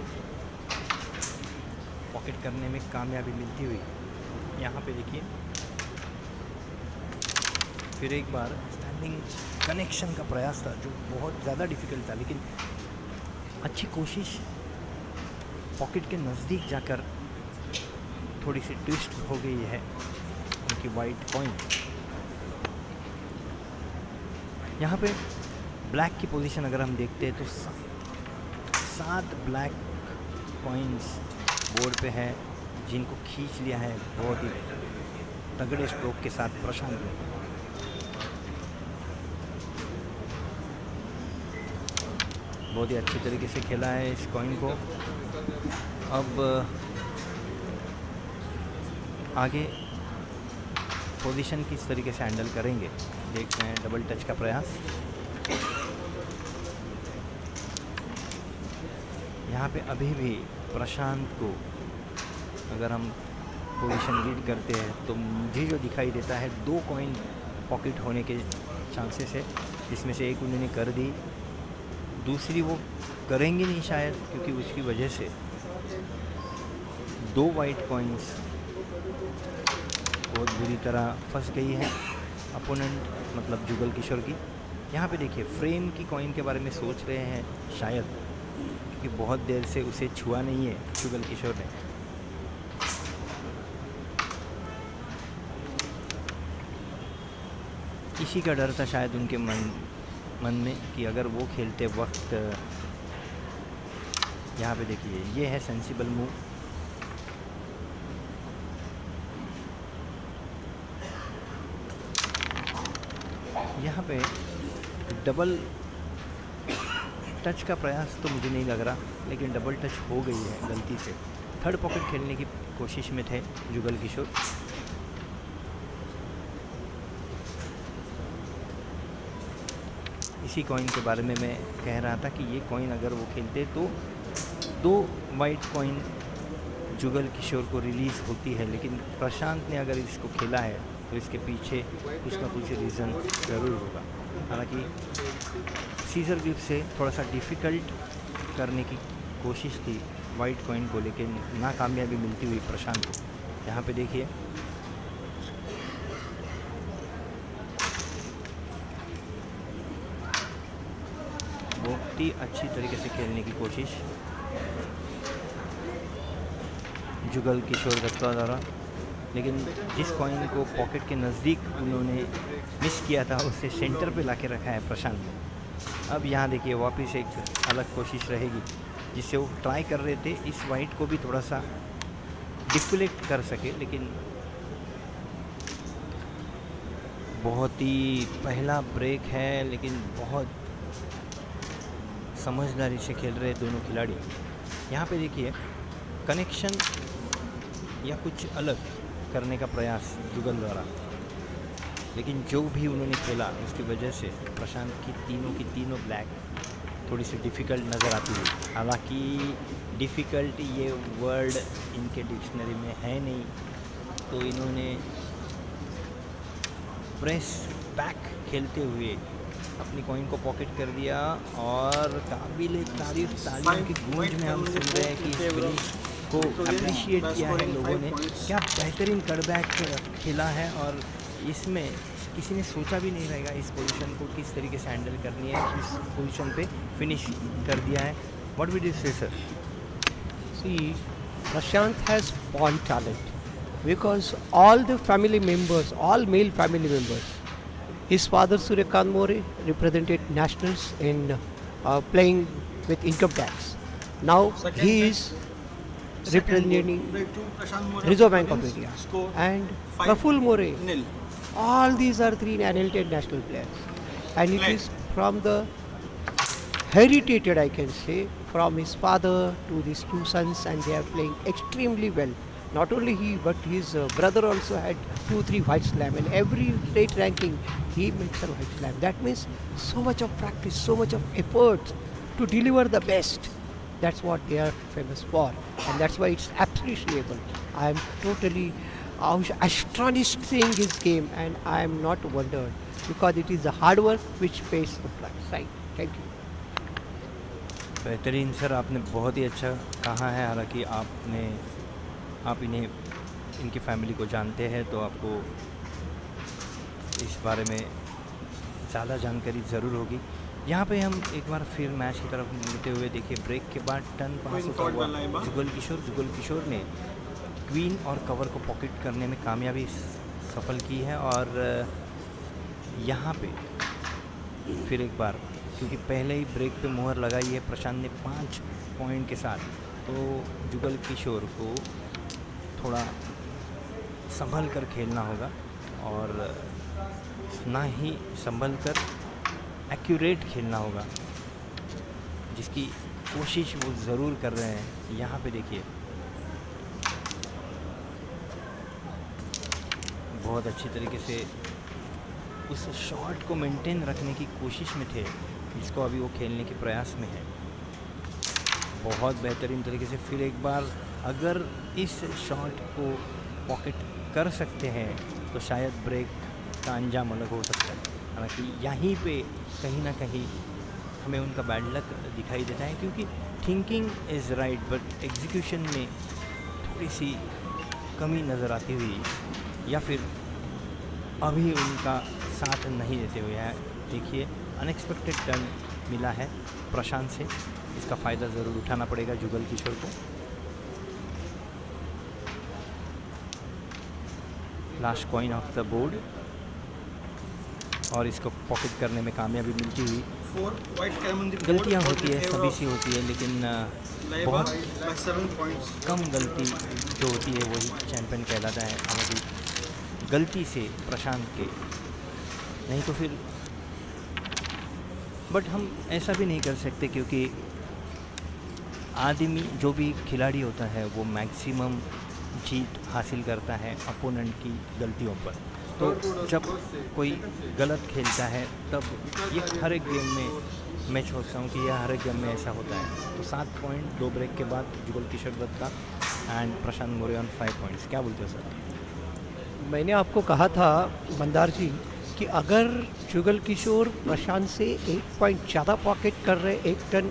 पॉकेट करने में कामयाबी मिलती हुई। यहाँ पे देखिए। फिर एक बार स्टैंडिंग कनेक्शन का प्रयास था जो बहुत ज़्यादा डिफ़िकल्ट था लेकिन अच्छी कोशिश पॉकेट के नज़दीक जाकर थोड़ी सी ट्विस्ट हो गई है उनकी वाइट कॉइन यहाँ पे ब्लैक की पोजीशन अगर हम देखते हैं तो सा- सात ब्लैक कॉइन्स बोर्ड पे है, जिनको खींच लिया है बहुत ही तगड़े स्ट्रोक के साथ प्रशांत ने। बहुत ही अच्छी तरीके से खेला है इस कॉइन को। अब आगे पोजीशन किस तरीके से हैंडल करेंगे? देखते हैं डबल टच का प्रयास। यहाँ पे अभी भी प्रशांत को अगर हम पोजीशन रीड करते हैं तो मुझे जो दिखाई देता है, दो कॉइन पॉकेट होने के चांसेस है। जिसमें से एक उन्होंने कर दी। दूसरी वो करेंगे नहीं शायद, क्योंकि उसकी वजह से दो वाइट कॉइन्स बहुत बुरी तरह फंस गई है अपोनेंट मतलब जुगल किशोर की। यहाँ पे देखिए फ्रेम की कॉइन के बारे में सोच रहे हैं शायद, क्योंकि बहुत देर से उसे छुआ नहीं है जुगल किशोर ने। इसी का डर था शायद उनके मन मन में कि अगर वो खेलते वक्त, यहाँ पे देखिए, ये है सेंसिबल मूव पे डबल टच का प्रयास तो मुझे नहीं लग रहा, लेकिन डबल टच हो गई है गलती से। थर्ड पॉकेट खेलने की कोशिश में थे जुगल किशोर। इसी कॉइन के बारे में मैं कह रहा था कि ये कॉइन अगर वो खेलते तो दो वाइट कॉइन जुगल किशोर को रिलीज़ होती है, लेकिन प्रशांत ने अगर इसको खेला है तो इसके पीछे कुछ ना कुछ रीज़न ज़रूर होगा। हालाँकि सीजर ग्रिप से थोड़ा सा डिफ़िकल्ट करने की कोशिश थी वाइट कॉइन को लेकिन नाकामयाबी मिलती हुई प्रशांत को। यहाँ पे देखिए। बहुत ही अच्छी तरीके से खेलने की कोशिश। जुगल किशोर दत्ता द्वारा लेकिन जिस कॉइन को पॉकेट के नज़दीक उन्होंने मिस किया था, उसे सेंटर पे लाके रखा है प्रशांत ने। अब यहाँ देखिए, वापस एक अलग कोशिश रहेगी, जिससे वो ट्राई कर रहे थे, इस वाइट को भी थोड़ा सा डिफ्लेक्ट कर सके, लेकिन बहुत ही पहला ब्रेक है, लेकिन बहुत समझदारी से खेल रहे दोनों खिलाड़ी। यहाँ पे देखिए कनेक्शन या कुछ अलग। करने का प्रयास जुगल द्वारा। लेकिन जो भी उन्होंने खेला, उसकी वजह से प्रशांत की तीनों की तीनों ब्लैक थोड़ी सी डिफ़िकल्ट नज़र आती हुई। हालाँकि डिफ़िकल्ट ये वर्ड इनके डिक्शनरी में है नहीं तो इन्होंने प्रेस बैक खेलते हुए अपनी कॉइन को पॉकेट कर दिया और काबिल तारीफ़ तालियों की गूंज में हम सुन रहे हैं कि को अप्रिशिएट किया है लोगों ने। क्या बेहतरीन कड़बैक खेला है और इसमें किसी ने सोचा भी नहीं रहेगा इस पोजीशन को किस तरीके से हैंडल करनी है इस पोजीशन पे फिनिश कर दिया है। What we did sir see Prashant has all talent because all the family members all male family members his father Suryakant More represented nationals in playing with income tax now he is Second representing ball, break two, Prashant More Reserve Bank of wins, India and five Praful More. All these are three talented national players, and it is from the heritated, I can say, from his father to these two sons, and they are playing extremely well. Not only he, but his uh, brother also had two, three white slam, and every state ranking he makes a white slam. That means so much of practice, so much of effort to deliver the best. That's what they are famous for, and that's why it's appreciable. I am totally astonished seeing his game, and I am not wondered because it is the hard work which pays the price. Right? Thank you. बेहतरीन सर आपने बहुत ही अच्छा कहा है हालाँकि आपने आप इन्हें इनकी फैमिली को जानते हैं तो आपको इस बारे में ज़्यादा जानकारी ज़रूर होगी यहाँ पे हम एक बार फिर मैच की तरफ़ मुड़ते हुए देखिए ब्रेक के बाद टर्न पास होता हुआ जुगल किशोर। जुगल किशोर ने क्वीन और कवर को पॉकेट करने में कामयाबी सफल की है और यहाँ पे फिर एक बार क्योंकि पहले ही ब्रेक पे मोहर लगाई है प्रशांत ने पाँच पॉइंट के साथ। तो जुगल किशोर को थोड़ा संभल कर खेलना होगा और ना ही संभल कर एक्यूरेट खेलना होगा। जिसकी कोशिश वो ज़रूर कर रहे हैं। यहाँ पे देखिए। बहुत अच्छी तरीके से उस शॉट को मेंटेन रखने की कोशिश में थे, जिसको अभी वो खेलने के प्रयास में है। बहुत बेहतरीन तरीके से फिर एक बार अगर इस शॉट को पॉकेट कर सकते हैं तो शायद ब्रेक का अंजाम अलग हो सकता है। हालाँकि यहीं पे कहीं ना कहीं हमें उनका बैड लक दिखाई देता है क्योंकि thinking is right but execution में थोड़ी सी कमी नज़र आती हुई या फिर अभी उनका साथ नहीं देते हुए हैं। देखिए अनएक्सपेक्टेड टर्न मिला है प्रशांत से। इसका फ़ायदा ज़रूर उठाना पड़ेगा जुगल किशोर को। Last coin of the board और इसको पॉकेट करने में कामयाबी मिलती हुई। गलतियाँ होती है सभी सी होती है लेकिन बहुत सेवन पॉइंट्स कम गलती जो होती है वही चैंपियन कहलाता है हालाँकि गलती से प्रशांत के। नहीं तो फिर बट हम ऐसा भी नहीं कर सकते क्योंकि आदमी जो भी खिलाड़ी होता है वो मैक्सिमम जीत हासिल करता है अपोनेंट की गलतियों पर। तो जब कोई गलत खेलता है, तब ये हर एक गेम में मैं सोचता हूँ कि यह हर एक गेम में ऐसा होता है। तो सात पॉइंट दो ब्रेक के बाद Jugal Kishore Datta and Prashant More on five points क्या बोलते हो, सर? मैंने आपको कहा था, मंदार जी, कि अगर जुगल किशोर प्रशांत से एक पॉइंट ज़्यादा पॉकेट कर रहे, एक टन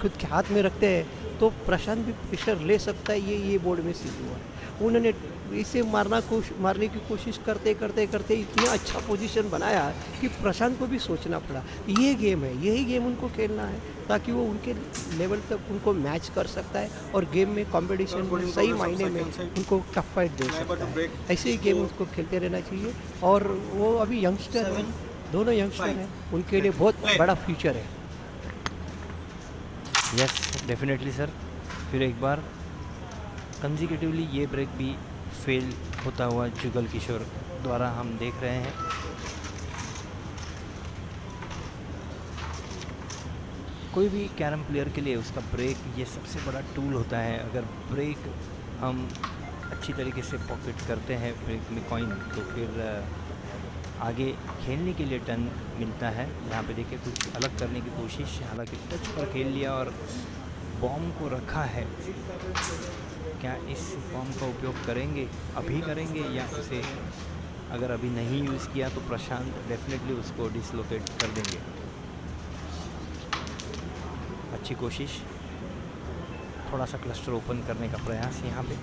खुद के हाथ में रखते हैं तो प्रशांत भी प्रेशर ले सकता है, ये ये बोर्ड में सिद्ध हुआ उन्होंने इसे मारना कोश मारने की कोशिश करते करते करते इतना अच्छा पोजीशन बनाया कि प्रशांत को भी सोचना पड़ा। ये गेम है यही गेम उनको खेलना है ताकि वो उनके लेवल तक उनको मैच कर सकता है और गेम में कंपटीशन में सही मायने में उनको टफ फाइट दे सकता है। ऐसे ही गेम उसको खेलते रहना चाहिए और वो अभी यंगस्टर हैं। दोनों यंगस्टर हैं उनके लिए बहुत बड़ा फ्यूचर है। यस डेफिनेटली सर फिर एक बार कंजिकेटिवली ये ब्रेक भी फेल होता हुआ जुगल किशोर द्वारा हम देख रहे हैं। कोई भी कैरम प्लेयर के लिए उसका ब्रेक ये सबसे बड़ा टूल होता है। अगर ब्रेक हम अच्छी तरीके से पॉकेट करते हैं ब्रेक में कॉइन तो फिर आगे खेलने के लिए टर्न मिलता है। यहाँ पे देखिए, कुछ अलग करने की कोशिश, हालाँकि टच पर खेल लिया और बॉम्ब को रखा है। क्या इस फॉर्म का उपयोग करेंगे, अभी करेंगे या उसे अगर अभी नहीं यूज़ किया तो प्रशांत डेफिनेटली उसको डिसलोकेट कर देंगे। अच्छी कोशिश। थोड़ा सा क्लस्टर ओपन करने का प्रयास यहाँ पे।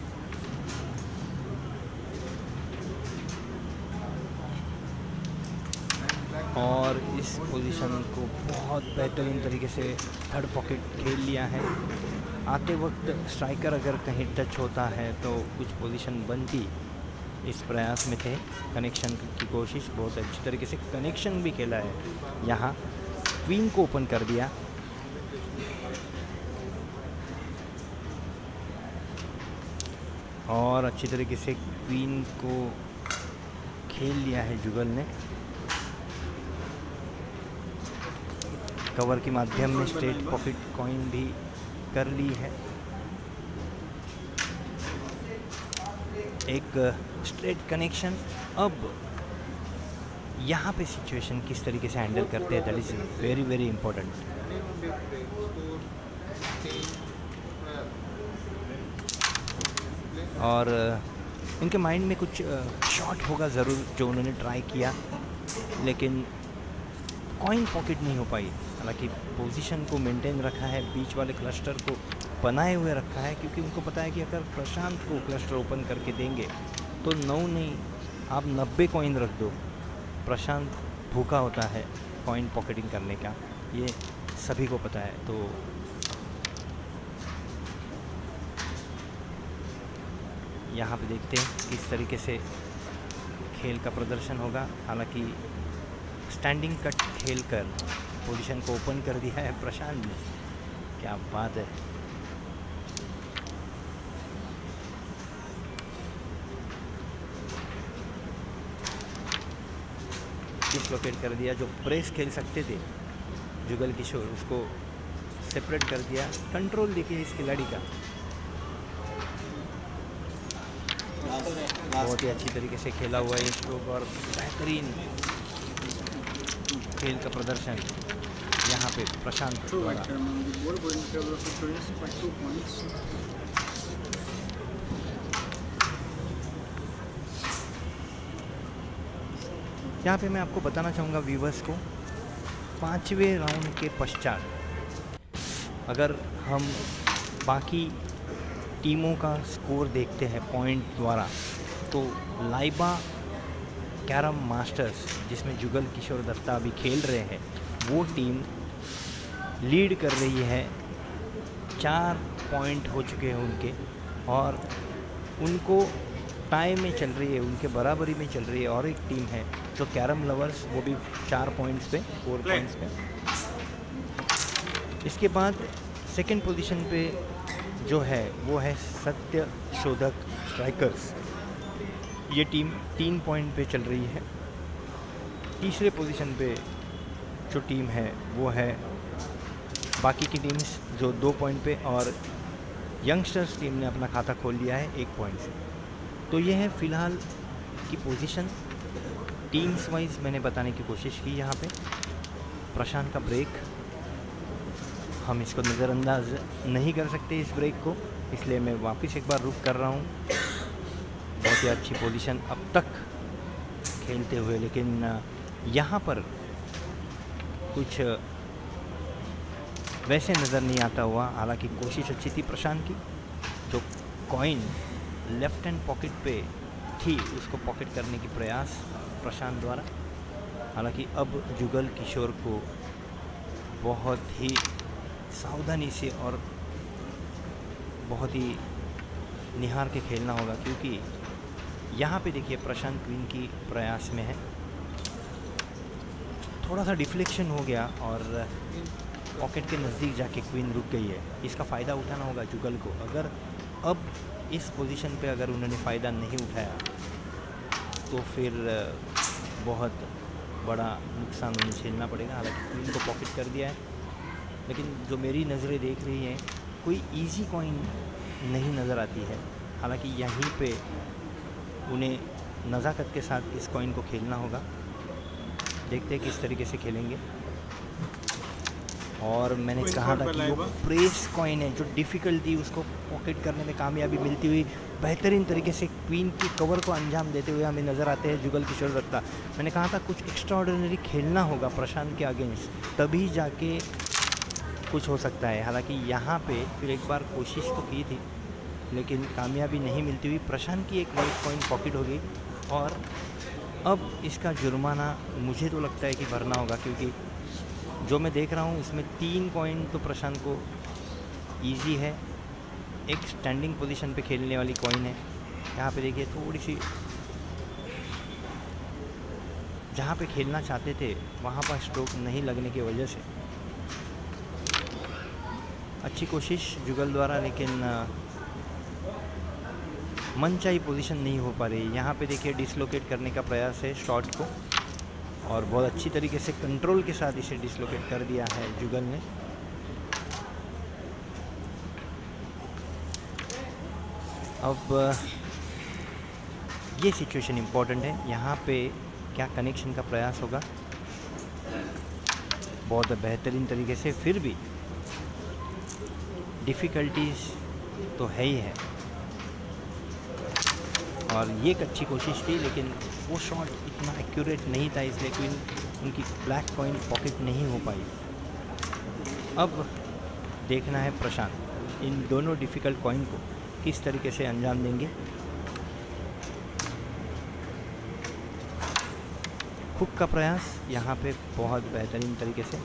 और इस पोजीशन को बहुत बेहतरीन तरीके से थर्ड पॉकेट खेल लिया है। आते वक्त स्ट्राइकर अगर कहीं टच होता है तो कुछ पोजीशन बनती इस प्रयास में थे। कनेक्शन की कोशिश बहुत अच्छी तरीके से कनेक्शन भी खेला है। यहाँ क्वीन को ओपन कर दिया। और अच्छी तरीके से क्वीन को खेल लिया है जुगल ने। कवर के माध्यम में स्ट्रेट पॉकेट कॉइन भी कर ली है। एक स्ट्रेट कनेक्शन अब, यहाँ पे सिचुएशन किस तरीके से हैंडल करते हैं that is very very important और इनके माइंड में कुछ शॉट होगा ज़रूर जो उन्होंने ट्राई किया, लेकिन कॉइन पॉकेट नहीं हो पाई। हालाँकि पोजीशन को मेंटेन रखा है बीच वाले क्लस्टर को बनाए हुए रखा है, क्योंकि उनको पता है कि अगर प्रशांत को क्लस्टर ओपन करके देंगे तो नौ नहीं आप नब्बे कॉइन रख दो। प्रशांत भूखा होता है कॉइन पॉकेटिंग करने का, ये सभी को पता है तो यहाँ पे देखते हैं किस तरीके से खेल का प्रदर्शन होगा। हालाँकि स्टैंडिंग कट खेल कर पोजीशन को ओपन कर दिया है प्रशांत ने। क्या बात है। डिसलोकेट कर दिया, जो प्रेस खेल सकते थे। जुगल किशोर, उसको सेपरेट कर दिया। कंट्रोल देखिए इस खिलाड़ी का। बहुत ही अच्छी तरीके से खेला हुआ है स्ट्रोक और बेहतरीन खेल का प्रदर्शन। यहाँ पे प्रशांत points. यहाँ पे मैं आपको बताना चाहूँगा व्यूवर्स को पाँचवें राउंड के पश्चात अगर हम बाकी टीमों का स्कोर देखते हैं पॉइंट द्वारा तो लाइबा कैरम मास्टर्स जिसमें जुगल किशोर दत्ता अभी खेल रहे हैं वो टीम लीड कर रही है। चार पॉइंट हो चुके हैं उनके और उनको टाई में चल रही है उनके बराबरी में चल रही है और एक टीम है। जो कैरम लवर्स वो भी चार पॉइंट्स पे फोर पॉइंट्स पे। इसके बाद सेकंड पोजीशन पे जो है वो है सत्य शोधक स्ट्राइकर्स। ये टीम तीन पॉइंट पे चल रही है। तीसरे पोजीशन पे जो टीम है वो है बाकी की टीम्स जो दो पॉइंट पे और यंगस्टर्स टीम ने अपना खाता खोल लिया है, एक पॉइंट से। तो ये है फ़िलहाल की पोजीशन टीम्स वाइज मैंने बताने की कोशिश की यहाँ पे। प्रशांत का ब्रेक हम इसको नज़रअंदाज नहीं कर सकते इस ब्रेक को, इसलिए मैं वापस एक बार रुक कर रहा हूँ। बहुत ही अच्छी पोजीशन अब तक खेलते हुए, लेकिन यहाँ पर कुछ वैसे नज़र नहीं आता हुआ, हालाँकि कोशिश अच्छी थी प्रशांत की। जो कॉइन लेफ़्ट हैंड पॉकेट पे थी, उसको पॉकेट करने की प्रयास प्रशांत द्वारा। हालाँकि अब जुगल किशोर को बहुत ही सावधानी से और बहुत ही निहार के खेलना होगा, क्योंकि यहाँ पे देखिए प्रशांत क्वीन की प्रयास में है। थोड़ा सा डिफ्लेक्शन हो गया और पॉकेट के नज़दीक जाके क्वीन रुक गई है। इसका फ़ायदा उठाना होगा जुगल को। अगर अब इस पोजीशन पे अगर उन्होंने फ़ायदा नहीं उठाया तो फिर बहुत बड़ा नुकसान उन्हें झेलना पड़ेगा। हालाँकि क्वीन को पॉकेट कर दिया है, लेकिन जो मेरी नज़रें देख रही हैं, कोई इजी कॉइन नहीं नज़र आती है। हालाँकि यहीं पे उन्हें नज़ाकत के साथ इस कॉइन को खेलना होगा। देखते हैं किस तरीके से खेलेंगे। और मैंने कहा था कि वो प्रेस कॉइन है जो डिफ़िकल्ट थी उसको पॉकेट करने में कामयाबी मिलती हुई बेहतरीन तरीके से क्वीन की कवर को अंजाम देते हुए हमें नज़र आते हैं जुगल किशोर दत्ता। मैंने कहा था कुछ एक्स्ट्रा खेलना होगा प्रशांत के अगेंस्ट तभी जाके कुछ हो सकता है। हालाँकि यहाँ पे फिर एक बार कोशिश तो की थी लेकिन कामयाबी नहीं मिलती हुई प्रशांत की एक वाइट कॉइन पॉकेट हो गई और अब इसका जुर्माना मुझे तो लगता है कि भरना होगा क्योंकि जो मैं देख रहा हूँ, इसमें तीन पॉइंट तो प्रशांत को इजी है। एक स्टैंडिंग पोजीशन पे खेलने वाली कॉइन है। यहाँ पे देखिए थोड़ी सी जहाँ पे खेलना चाहते थे, वहाँ पर स्ट्रोक नहीं लगने की वजह से। अच्छी कोशिश जुगल द्वारा, लेकिन मनचाही पोजीशन नहीं हो पा रही। यहाँ पे देखिए डिसलोकेट करने का प्रयास है शॉट को। और बहुत अच्छी तरीके से कंट्रोल के साथ इसे डिसलोकेट कर दिया है जुगल ने। अब ये सिचुएशन इम्पोर्टेंट है। यहाँ पे क्या कनेक्शन का प्रयास होगा? बहुत बेहतरीन तरीके से फिर भी डिफ़िकल्टीज तो है ही है। और ये एक अच्छी कोशिश थी लेकिन वो शॉट इतना एक्यूरेट नहीं था, इसलिए कि उनकी ब्लैक कॉइन पॉकेट नहीं हो पाई। अब देखना है प्रशांत, इन दोनों डिफ़िकल्ट कॉइन को किस तरीके से अंजाम देंगे। हुक का प्रयास यहाँ पे बहुत बेहतरीन तरीके से।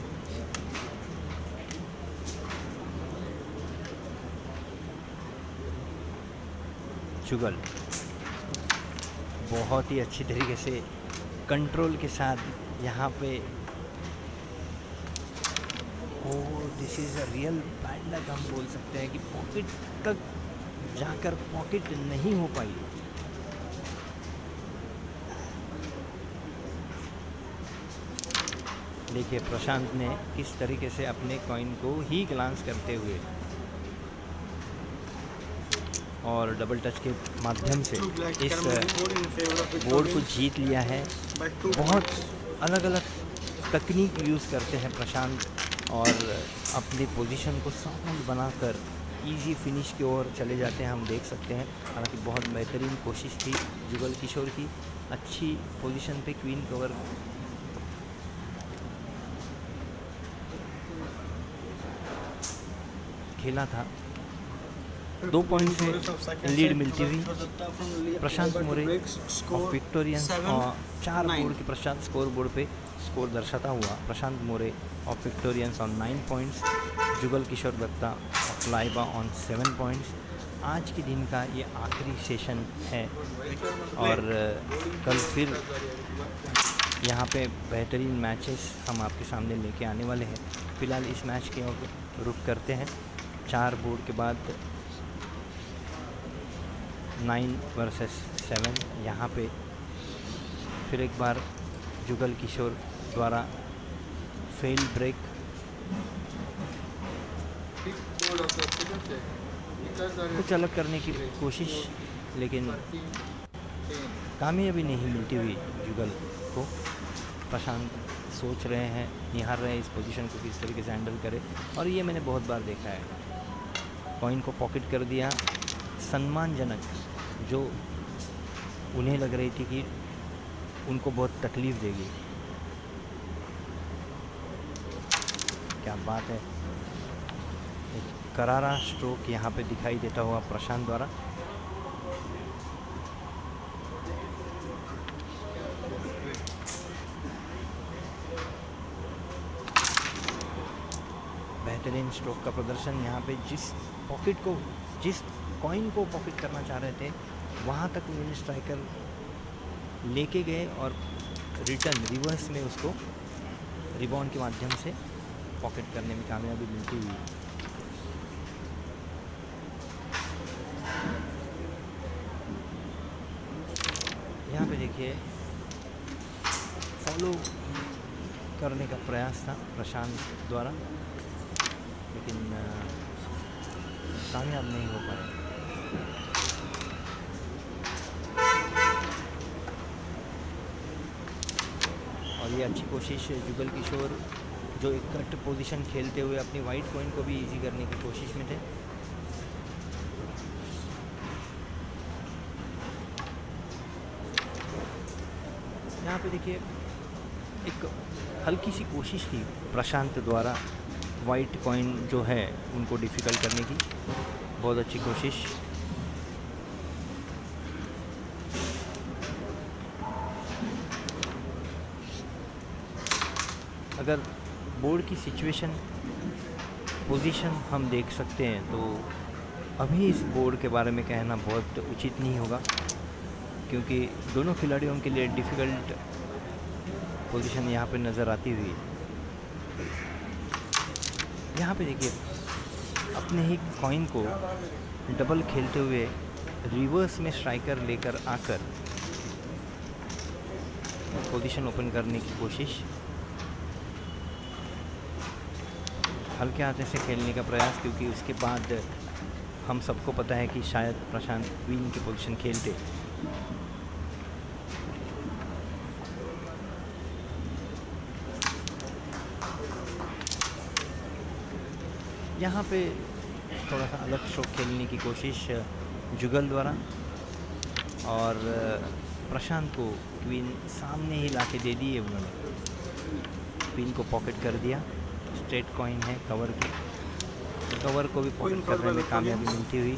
चुगल बहुत ही अच्छी तरीके से कंट्रोल के साथ यहाँ पे ओ this is a real bad luck हम बोल सकते हैं कि पॉकेट तक जाकर पॉकेट नहीं हो पाई। देखिए, प्रशांत ने किस तरीके से अपने कॉइन को ही ग्लांस करते हुए और डबल टच के माध्यम से इस बोर्ड को जीत लिया है। बहुत अलग अलग तकनीक यूज़ करते हैं प्रशांत और अपनी पोजीशन को साउंड बनाकर इजी फिनिश की ओर चले जाते हैं, हम देख सकते हैं। हालाँकि बहुत बेहतरीन कोशिश थी जुगल किशोर की। अच्छी पोजीशन पे क्वीन कवर खेला था दो पॉइंट से लीड मिलती हुई। प्रशांत मोरे विक्टोरियन और चार बोर्ड के प्रशांत स्कोर बोर्ड पे स्कोर दर्शाता हुआ Prashant More of Victorians on nine points Jugal Kishore Datta of Laiba on seven points आज के दिन का ये आखिरी सेशन है और कल फिर यहाँ पे बेहतरीन मैचेस हम आपके सामने लेके आने वाले हैं। फ़िलहाल इस मैच के ओर रुख करते हैं। चार बोर्ड के बाद नाइन वर्सेस सेवन यहाँ पे फिर एक बार जुगल किशोर द्वारा फेल ब्रेक कुछ अलग करने की कोशिश, लेकिन कामयाबी नहीं मिलती हुई जुगल को। प्रशांत सोच रहे हैं, निहार रहे हैं इस पोजीशन को किस तरीके से हैंडल करें। और ये मैंने बहुत बार देखा है। कॉइन को पॉकेट कर दिया। सम्मानजनक जो उन्हें लग रही थी कि उनको बहुत तकलीफ़ देगी। क्या बात है। एक करारा स्ट्रोक यहाँ पे दिखाई देता हुआ प्रशांत द्वारा। बेहतरीन स्ट्रोक का प्रदर्शन यहाँ पे जिस पॉकेट को, जिस कॉइन को पॉकेट करना चाह रहे थे, वहाँ तक उन्होंने स्ट्राइकर लेके गए और रिटर्न रिवर्स में उसको रिबॉन्ड के माध्यम से पॉकेट करने में कामयाबी मिलती हुई। यहाँ पे देखिए फॉलो करने का प्रयास था, प्रशांत द्वारा, लेकिन कामयाब नहीं हो पाए। अच्छी कोशिश जुगल किशोर जो एक कट पोजीशन खेलते हुए अपनी वाइट कॉइन को भी इजी करने की कोशिश में थे। यहाँ पे देखिए, एक हल्की सी कोशिश थी प्रशांत द्वारा वाइट कॉइन जो है उनको डिफ़िकल्ट करने की। बहुत अच्छी कोशिश। अगर बोर्ड की सिचुएशन पोजीशन हम देख सकते हैं तो अभी इस बोर्ड के बारे में कहना बहुत उचित नहीं होगा, क्योंकि दोनों खिलाड़ियों के लिए डिफ़िकल्ट पोजीशन यहाँ पे नज़र आती हुई यहाँ पे देखिए, अपने ही कॉइन को डबल खेलते हुए रिवर्स में स्ट्राइकर लेकर आकर पोजीशन ओपन करने की कोशिश हल्के हाथे से खेलने का प्रयास, क्योंकि उसके बाद हम सबको पता है कि शायद प्रशांत क्वीन की पोजीशन खेलते। यहाँ पे थोड़ा सा अलग शॉट खेलने की कोशिश जुगल द्वारा, और प्रशांत को क्वीन सामने ही लाके दे दी है उन्होंने। क्वीन को पॉकेट कर दिया। स्ट्रेट कॉइन है कवर की तो कवर को भी पॉकेट करने में कामयाबी मिलती हुई।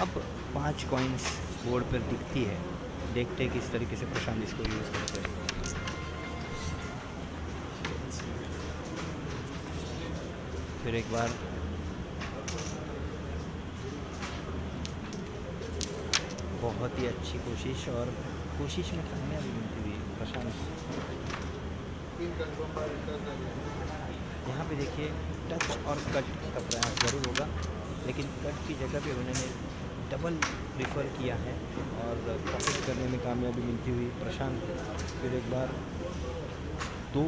अब पाँच कॉइन्स बोर्ड पर दिखती है। देखते हैं किस तरीके से प्रशांत इसको यूज़ करते हैं। फिर एक बार। बहुत ही अच्छी कोशिश और कोशिश में कामयाबी मिलती हुई प्रशांत। यहाँ पे देखिए टच और कट का प्रयास ज़रूर होगा, लेकिन कट की जगह पे उन्होंने डबल प्रीफर किया है और पॉकेट करने में कामयाबी मिलती हुई प्रशांत। फिर एक बार, दो,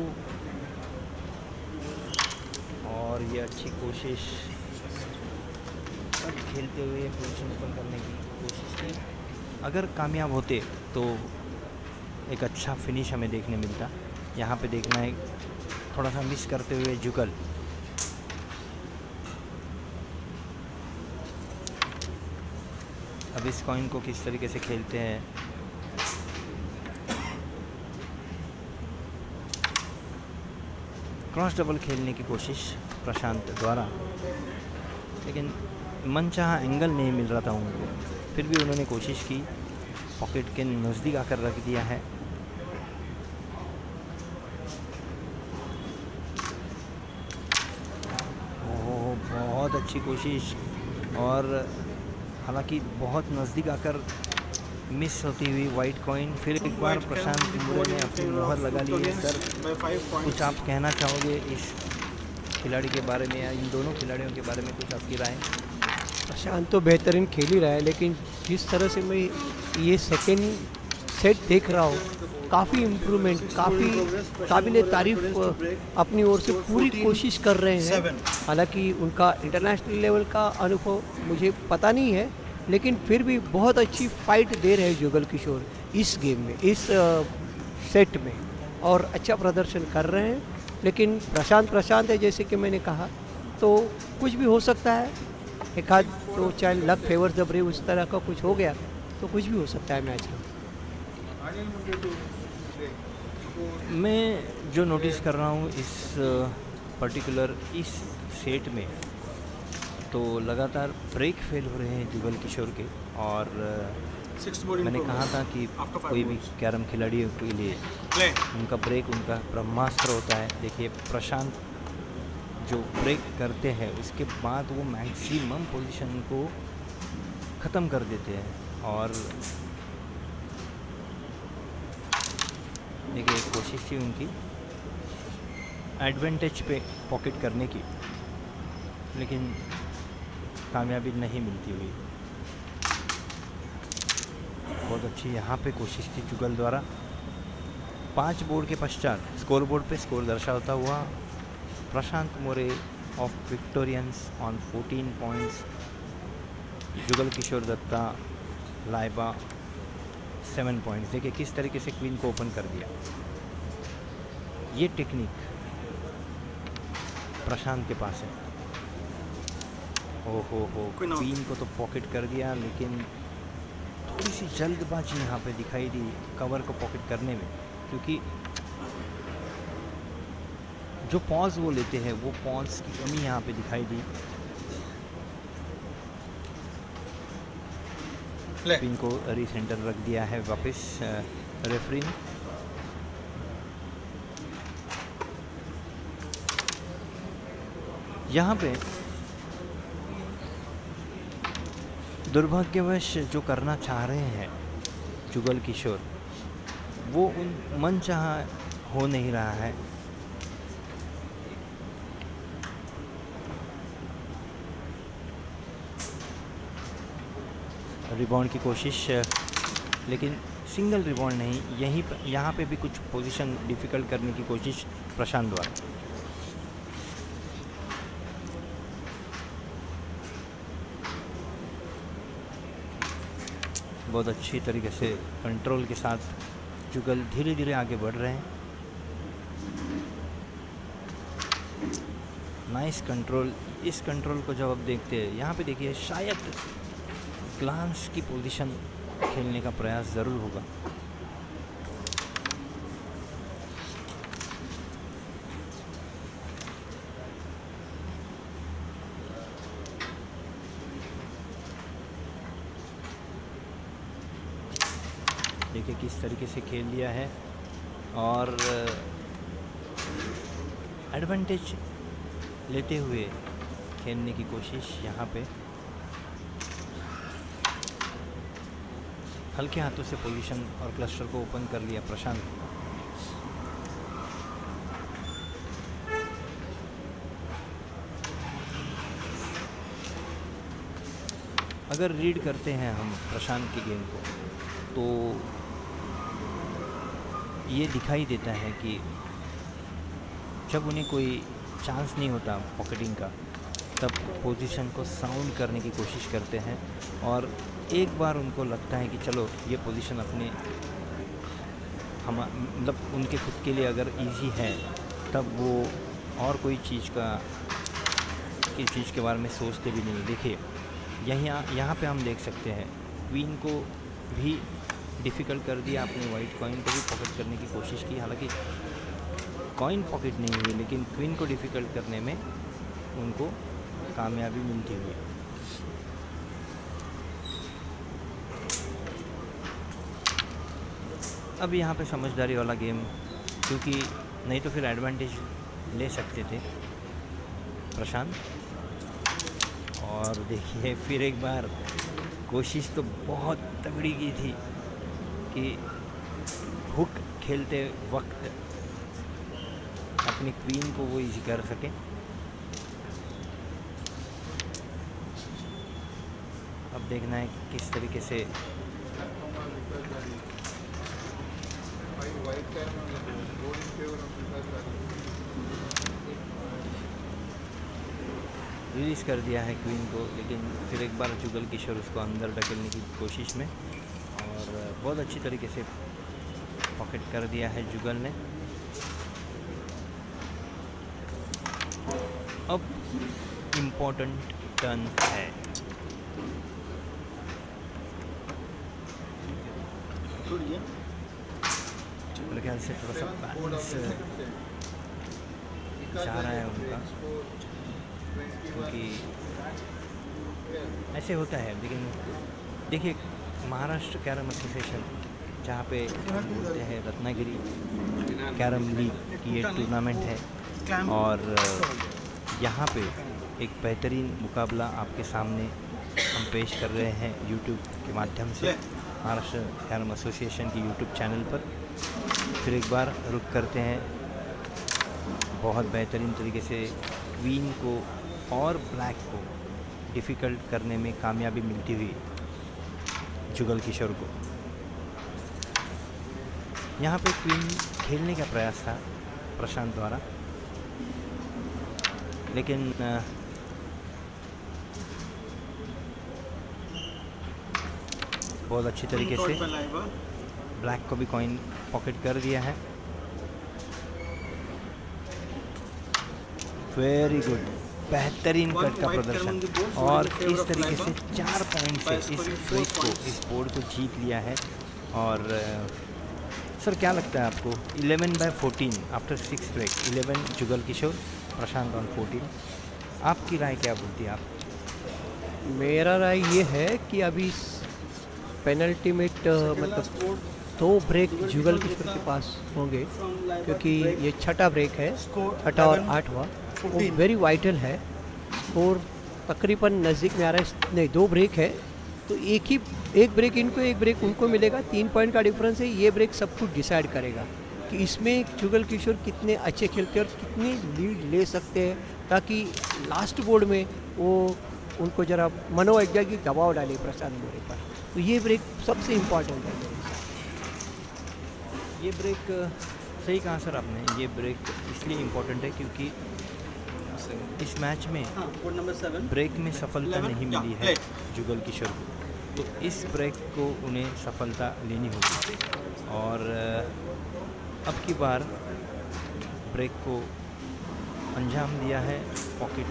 और ये अच्छी कोशिश कट खेलते हुए पोजिशन ओपन करने की कोशिश की। अगर कामयाब होते तो एक अच्छा फिनिश हमें देखने मिलता। यहाँ पे देखना है थोड़ा सा मिस करते हुए जुगल। अब इस कॉइन को किस तरीके से खेलते हैं? क्रॉस डबल खेलने की कोशिश प्रशांत द्वारा। लेकिन मनचाहा एंगल नहीं मिल रहा था उनको। फिर भी उन्होंने कोशिश की पॉकेट के नज़दीक आकर रख दिया है ओह बहुत अच्छी कोशिश और हालाँकि बहुत नज़दीक आकर मिस होती हुई वाइट कॉइन फिर एक बार प्रशांत मुरे ने अपनी मुहर लगा ली है सर। कुछ आप कहना चाहोगे इस खिलाड़ी के बारे में या इन दोनों खिलाड़ियों के बारे में कुछ आपकी राय? प्रशांत तो बेहतरीन खेल ही रहा है लेकिन जिस तरह से मैं ये सेकेंड सेट देख रहा हूँ काफ़ी इम्प्रूवमेंट काफ़ी काबिल तारीफ़ अपनी ओर से पूरी कोशिश कर रहे हैं। हालाँकि उनका इंटरनेशनल लेवल का अनुभव मुझे पता नहीं है लेकिन फिर भी बहुत अच्छी फाइट दे रहे हैं जुगल किशोर इस गेम में इस सेट में और अच्छा प्रदर्शन कर रहे हैं। लेकिन प्रशांत प्रशांत है जैसे कि मैंने कहा तो कुछ भी हो सकता है। एक आध तो चाहे लक फेवर जब रहे उस तरह का कुछ हो गया तो कुछ भी हो सकता है मैच में। मैं जो नोटिस कर रहा हूँ इस पर्टिकुलर इस सेट में तो लगातार ब्रेक फेल हो रहे हैं जुगल किशोर के और मैंने कहा था कि कोई भी कैरम खिलाड़ियों के लिए उनका ब्रेक उनका ब्रह्मास्त्र होता है। देखिए प्रशांत जो ब्रेक करते हैं उसके बाद वो मैक्सिमम पोजीशन को ख़त्म कर देते हैं और देखिए कोशिश थी उनकी एडवांटेज पे पॉकेट करने की, लेकिन कामयाबी नहीं मिलती हुई। बहुत अच्छी यहाँ पे कोशिश थी जुगल द्वारा। पाँच बोर्ड के पश्चात स्कोर बोर्ड पे स्कोर दर्शाता हुआ Prashant More of Victorians on 14 points Jugal Kishore Datta, Laiba seven points देखिए किस तरीके से क्वीन को ओपन कर दिया। ये टेक्निक प्रशांत के पास है। ओ हो हो क्वीन को तो पॉकेट कर दिया लेकिन थोड़ी सी जल्दबाजी यहाँ पे दिखाई दी कवर को पॉकेट करने में क्योंकि जो पॉज वो लेते हैं वो पॉज की कमी यहाँ पे दिखाई दी। Play. पिन को रिसेंटर रख दिया है वापस रेफरी ने यहाँ पे दुर्भाग्यवश जो करना चाह रहे हैं जुगल किशोर, वो उन मन चाह हो नहीं रहा है रिबाउंड की कोशिश, लेकिन सिंगल रिबाउंड नहीं, यहीं पर यहाँ पे भी कुछ पोजीशन डिफ़िकल्ट करने की कोशिश प्रशांत द्वारा। बहुत अच्छी तरीके से कंट्रोल के साथ जुगल धीरे धीरे आगे बढ़ रहे हैं। नाइस कंट्रोल इस कंट्रोल को जब आप देखते हैं, यहाँ पे देखिए शायद ग्लांस की पोजीशन खेलने का प्रयास ज़रूर होगा। देखिए किस तरीके से खेल लिया है और एडवांटेज लेते हुए खेलने की कोशिश यहाँ पे। हल्के हाथों से पोजीशन और क्लस्टर को ओपन कर लिया प्रशांत। अगर रीड करते हैं हम प्रशांत के गेम को तो ये दिखाई देता है कि जब उन्हें कोई चांस नहीं होता पॉकेटिंग का, तब पोजीशन को साउंड करने की कोशिश करते हैं और एक बार उनको लगता है कि चलो, ये पोजीशन अपने हम मतलब उनके खुद के लिए अगर इजी है, तब वो और कोई चीज़ का, किसी चीज़ के बारे में सोचते भी नहीं। देखिए, यहाँ यहाँ पे हम देख सकते हैं क्वीन को भी डिफ़िकल्ट कर दिया अपने वाइट कॉइन को भी पॉकेट करने की कोशिश की। हालाँकि कॉइन पॉकेट नहीं हुई, लेकिन क्वीन को डिफ़िकल्ट करने में उनको कामयाबी मिलती हुई। अब यहाँ पे समझदारी वाला गेम, क्योंकि नहीं तो फिर एडवांटेज ले सकते थे। प्रशांत? और देखिए, फिर एक बार कोशिश तो बहुत तगड़ी की थी कि हुक खेलते वक्त अपनी क्वीन को वो इजी कर सके। अब देखना है किस तरीके से रिलीज़ कर दिया है क्वीन को, लेकिन फिर एक बार जुगल किशोर उसको अंदर ढकेलने की कोशिश में और बहुत अच्छी तरीके से पॉकेट कर दिया है जुगल ने। अब इम्पोर्टेंट टर्न है। मेरे ख्याल से थोड़ा सा जा रहा है उनका। क्योंकि ऐसे होता है, लेकिन देखिए, महाराष्ट्र कैरम एसोसिएशन, जहाँ पे हैं रत्नागिरी कैरम लीग की एक टूर्नामेंट है और यहाँ पे एक बेहतरीन मुकाबला आपके सामने हम पेश कर रहे हैं यूट्यूब के माध्यम से, महाराष्ट्र कैरम एसोसिएशन की यूट्यूब चैनल पर। फिर एक बार रुक करते हैं। बहुत बेहतरीन तरीके से क्वीन को और ब्लैक को डिफ़िकल्ट करने में कामयाबी मिलती हुई जुगल किशोर को। यहाँ पे क्वीन खेलने का प्रयास था प्रशांत द्वारा। लेकिन बहुत अच्छी तरीके से ब्लैक को भी कॉइन पॉकेट कर दिया है। वेरी गुड बेहतरीन कट का प्रदर्शन। और इस तरीके से चार पॉइंट से इस ब्रेक को इस बोर्ड को जीत लिया है। और सर क्या लगता है आपको? 11 by 14 after six break 11 Jugal Kishore Prashant on 14 आपकी राय क्या बोलती है आप? मेरा राय ये है कि अभी पेनल्टी में मतलब दो ब्रेक जुगल किशोर के पास होंगे क्योंकि ये छठा ब्रेक है। छठा और आठवां वो वेरी वाइटल है और तकरीबन नज़दीक में आ रहा है नहीं दो ब्रेक है। तो एक ही एक ब्रेक इनको एक ब्रेक उनको मिलेगा। तीन पॉइंट का डिफरेंस है ये ब्रेक सब कुछ डिसाइड करेगा कि इसमें जुगल किशोर कितने अच्छे खेलते हैं और कितनी लीड ले सकते हैं ताकि लास्ट बोर्ड में वो उनको जरा मनोवैज्ञा की दबाव डाले प्रशांत मोरे पर। तो ये ब्रेक सबसे इंपॉर्टेंट है। ये ब्रेक सही कहा सर आपने ये ब्रेक इसलिए इम्पोर्टेंट है क्योंकि इस मैच में ब्रेक में सफलता नहीं मिली है जुगल किशोर को। तो इस ब्रेक को उन्हें सफलता लेनी होगी। और अब की बार ब्रेक को अंजाम दिया है पॉकेट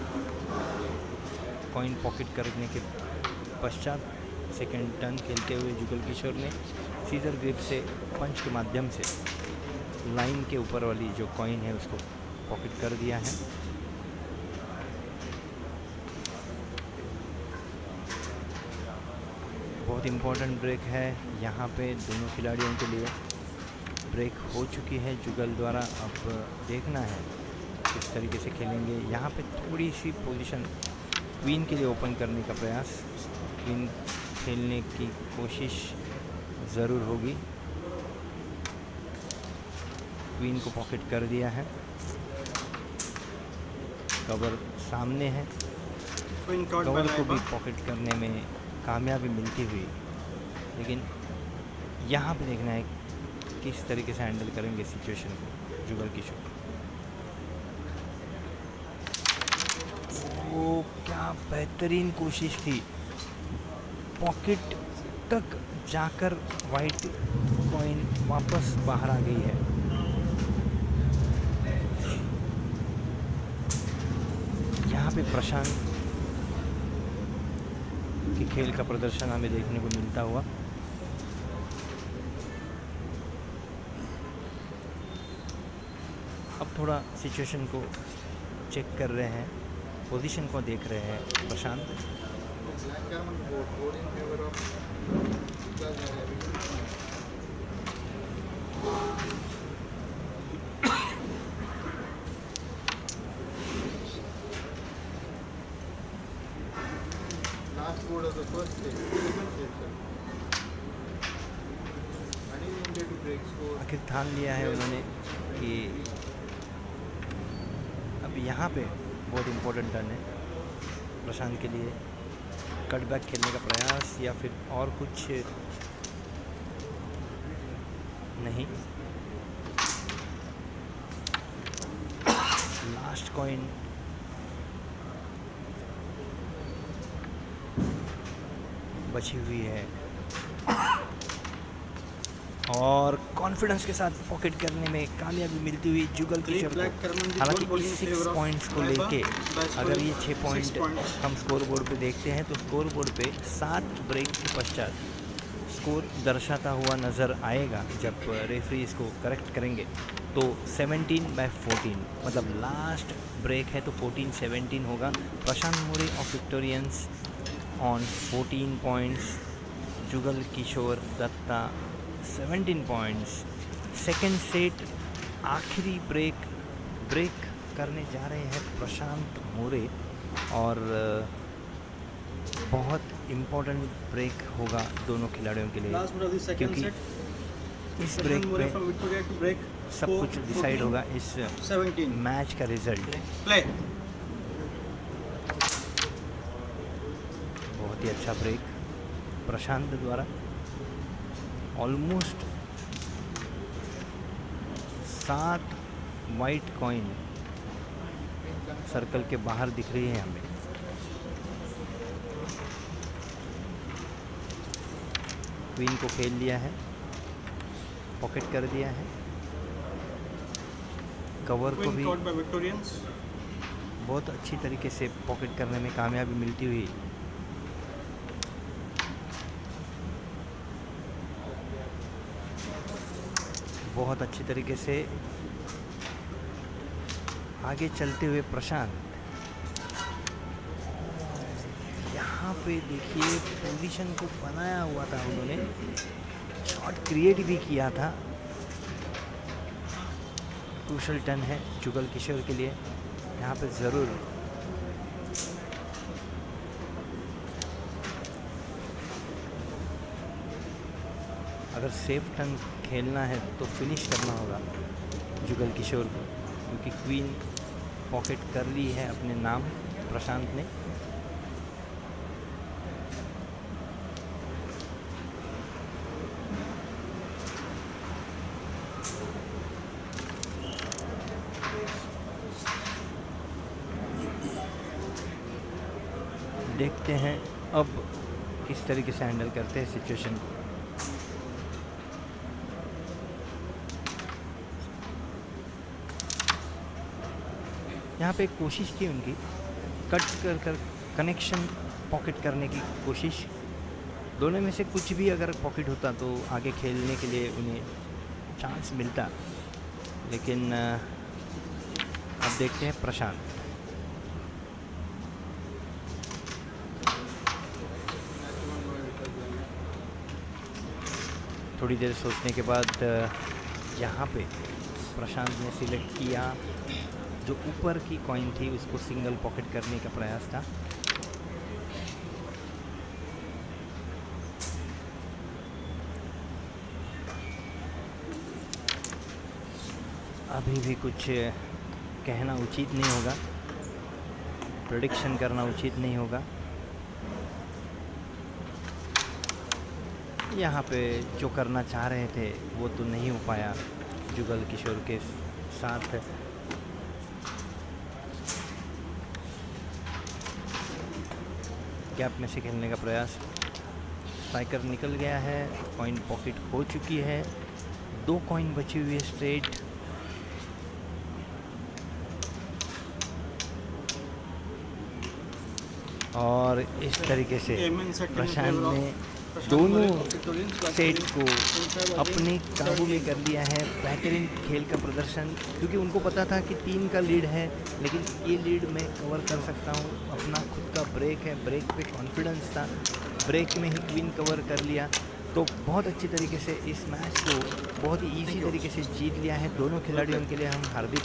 कॉइन पॉकेट करने के पश्चात सेकेंड टर्न खेलते हुए जुगल किशोर ने सीजर ग्रिप से पंच के माध्यम से लाइन के ऊपर वाली जो कॉइन है उसको पॉकेट कर दिया है। बहुत इम्पोर्टेंट ब्रेक है यहाँ पे दोनों खिलाड़ियों के लिए। ब्रेक हो चुकी है जुगल द्वारा अब देखना है किस तरीके से खेलेंगे। यहाँ पे थोड़ी सी पोजीशन क्वीन के लिए ओपन करने का प्रयास। क्वीन खेलने की कोशिश ज़रूर होगी। क्वीन को पॉकेट कर दिया है। कवर सामने है। कवर को भी पॉकेट करने में कामयाबी मिलती हुई। लेकिन यहाँ पे देखना है किस तरीके से हैंडल करेंगे सिचुएशन को, जुगल किशोर वो क्या बेहतरीन कोशिश थी। पॉकेट तक जाकर वाइट कॉइन वापस बाहर आ गई है। यहाँ पे प्रशांत के खेल का प्रदर्शन हमें देखने को मिलता हुआ। अब थोड़ा सिचुएशन को चेक कर रहे हैं पोजीशन को देख रहे हैं प्रशांत Black Diamond vote, vote in favor of Raj Maharaja. Last vote of the first stage, second stage, sir. And he needed to break score. आखिर ठान लिया है उन्होंने कि अब यहाँ पे बहुत इम्पोर्टेंट टर्न है प्रशांत के लिए कटबैक खेलने का प्रयास या फिर और कुछ? नहीं। लास्ट कॉइन बची हुई है। और कॉन्फिडेंस के साथ पॉकेट करने में कामयाबी मिलती हुई जुगल किशोर को। हालाँकि सिक्स पॉइंट्स को लेके अगर ये छः पॉइंट हम स्कोर बोर्ड पे देखते हैं तो स्कोर बोर्ड पे सात ब्रेक के पश्चात स्कोर दर्शाता हुआ नज़र आएगा जब रेफरी इसको करेक्ट करेंगे। तो 17 बाय 14 मतलब लास्ट ब्रेक है तो 14 17 होगा। Prashant More of Victorians on 14 points Jugal Kishore Datta 17 points second set आखिरी ब्रेक ब्रेक करने जा रहे हैं प्रशांत मोरे और बहुत इम्पोर्टेंट ब्रेक होगा दोनों खिलाड़ियों के लिए क्योंकि इस ब्रेक पे सब कुछ डिसाइड होगा इस 17. मैच का रिज़ल्ट. बहुत ही अच्छा ब्रेक प्रशांत द्वारा ऑलमोस्ट सात वाइट कॉइन सर्कल के बाहर दिख रही है हमें क्वीन को खेल लिया है पॉकेट कर दिया है कवर को भी. बहुत अच्छी तरीके से पॉकेट करने में कामयाबी मिलती हुई बहुत अच्छी तरीके से आगे चलते हुए प्रशांत। यहाँ पे देखिए पोजीशन को बनाया हुआ था उन्होंने। शॉट क्रिएट भी किया था। क्रूशल टर्न है जुगल किशोर के लिए। यहाँ पे ज़रूर अगर सेफ़ टर्न खेलना है तो फिनिश करना होगा जुगल किशोर को, क्योंकि क्वीन पॉकेट कर ली है अपने नाम प्रशांत ने। देखते हैं अब किस तरीके से हैंडल करते हैं सिचुएशन को यहाँ पे कोशिश की उनकी, कट कर कर कनेक्शन पॉकेट करने की कोशिश। दोनों में से कुछ भी अगर पॉकेट होता तो आगे खेलने के लिए उन्हें चांस मिलता। लेकिन अब देखते हैं प्रशांत। थोड़ी देर सोचने के बाद यहाँ पे प्रशांत ने सिलेक्ट किया। जो ऊपर की कॉइन थी, उसको सिंगल पॉकेट करने का प्रयास था। अभी भी कुछ कहना उचित नहीं होगा। प्रोडिक्शन करना उचित नहीं होगा। यहाँ पे जो करना चाह रहे थे, वो तो नहीं हो पाया। जुगल किशोर के साथ गैप में से खेलने का प्रयास। स्ट्राइकर निकल गया है कॉइन पॉकेट हो चुकी है। दो कॉइन बची हुई है स्ट्रेट और इस तरीके से प्रशांत ने दोनों सेट को अपने काबू में कर लिया है। बेहतरीन खेल का प्रदर्शन, क्योंकि उनको पता था कि तीन का लीड है, लेकिन ये लीड मैं कवर कर सकता हूँ। अपना खुद का ब्रेक है ब्रेक पे कॉन्फिडेंस था। ब्रेक में ही क्वीन कवर कर लिया। तो बहुत अच्छी तरीके से इस मैच को बहुत ही ईजी तरीके से जीत लिया है। दोनों खिलाड़ियों के लिए हम हार्दिक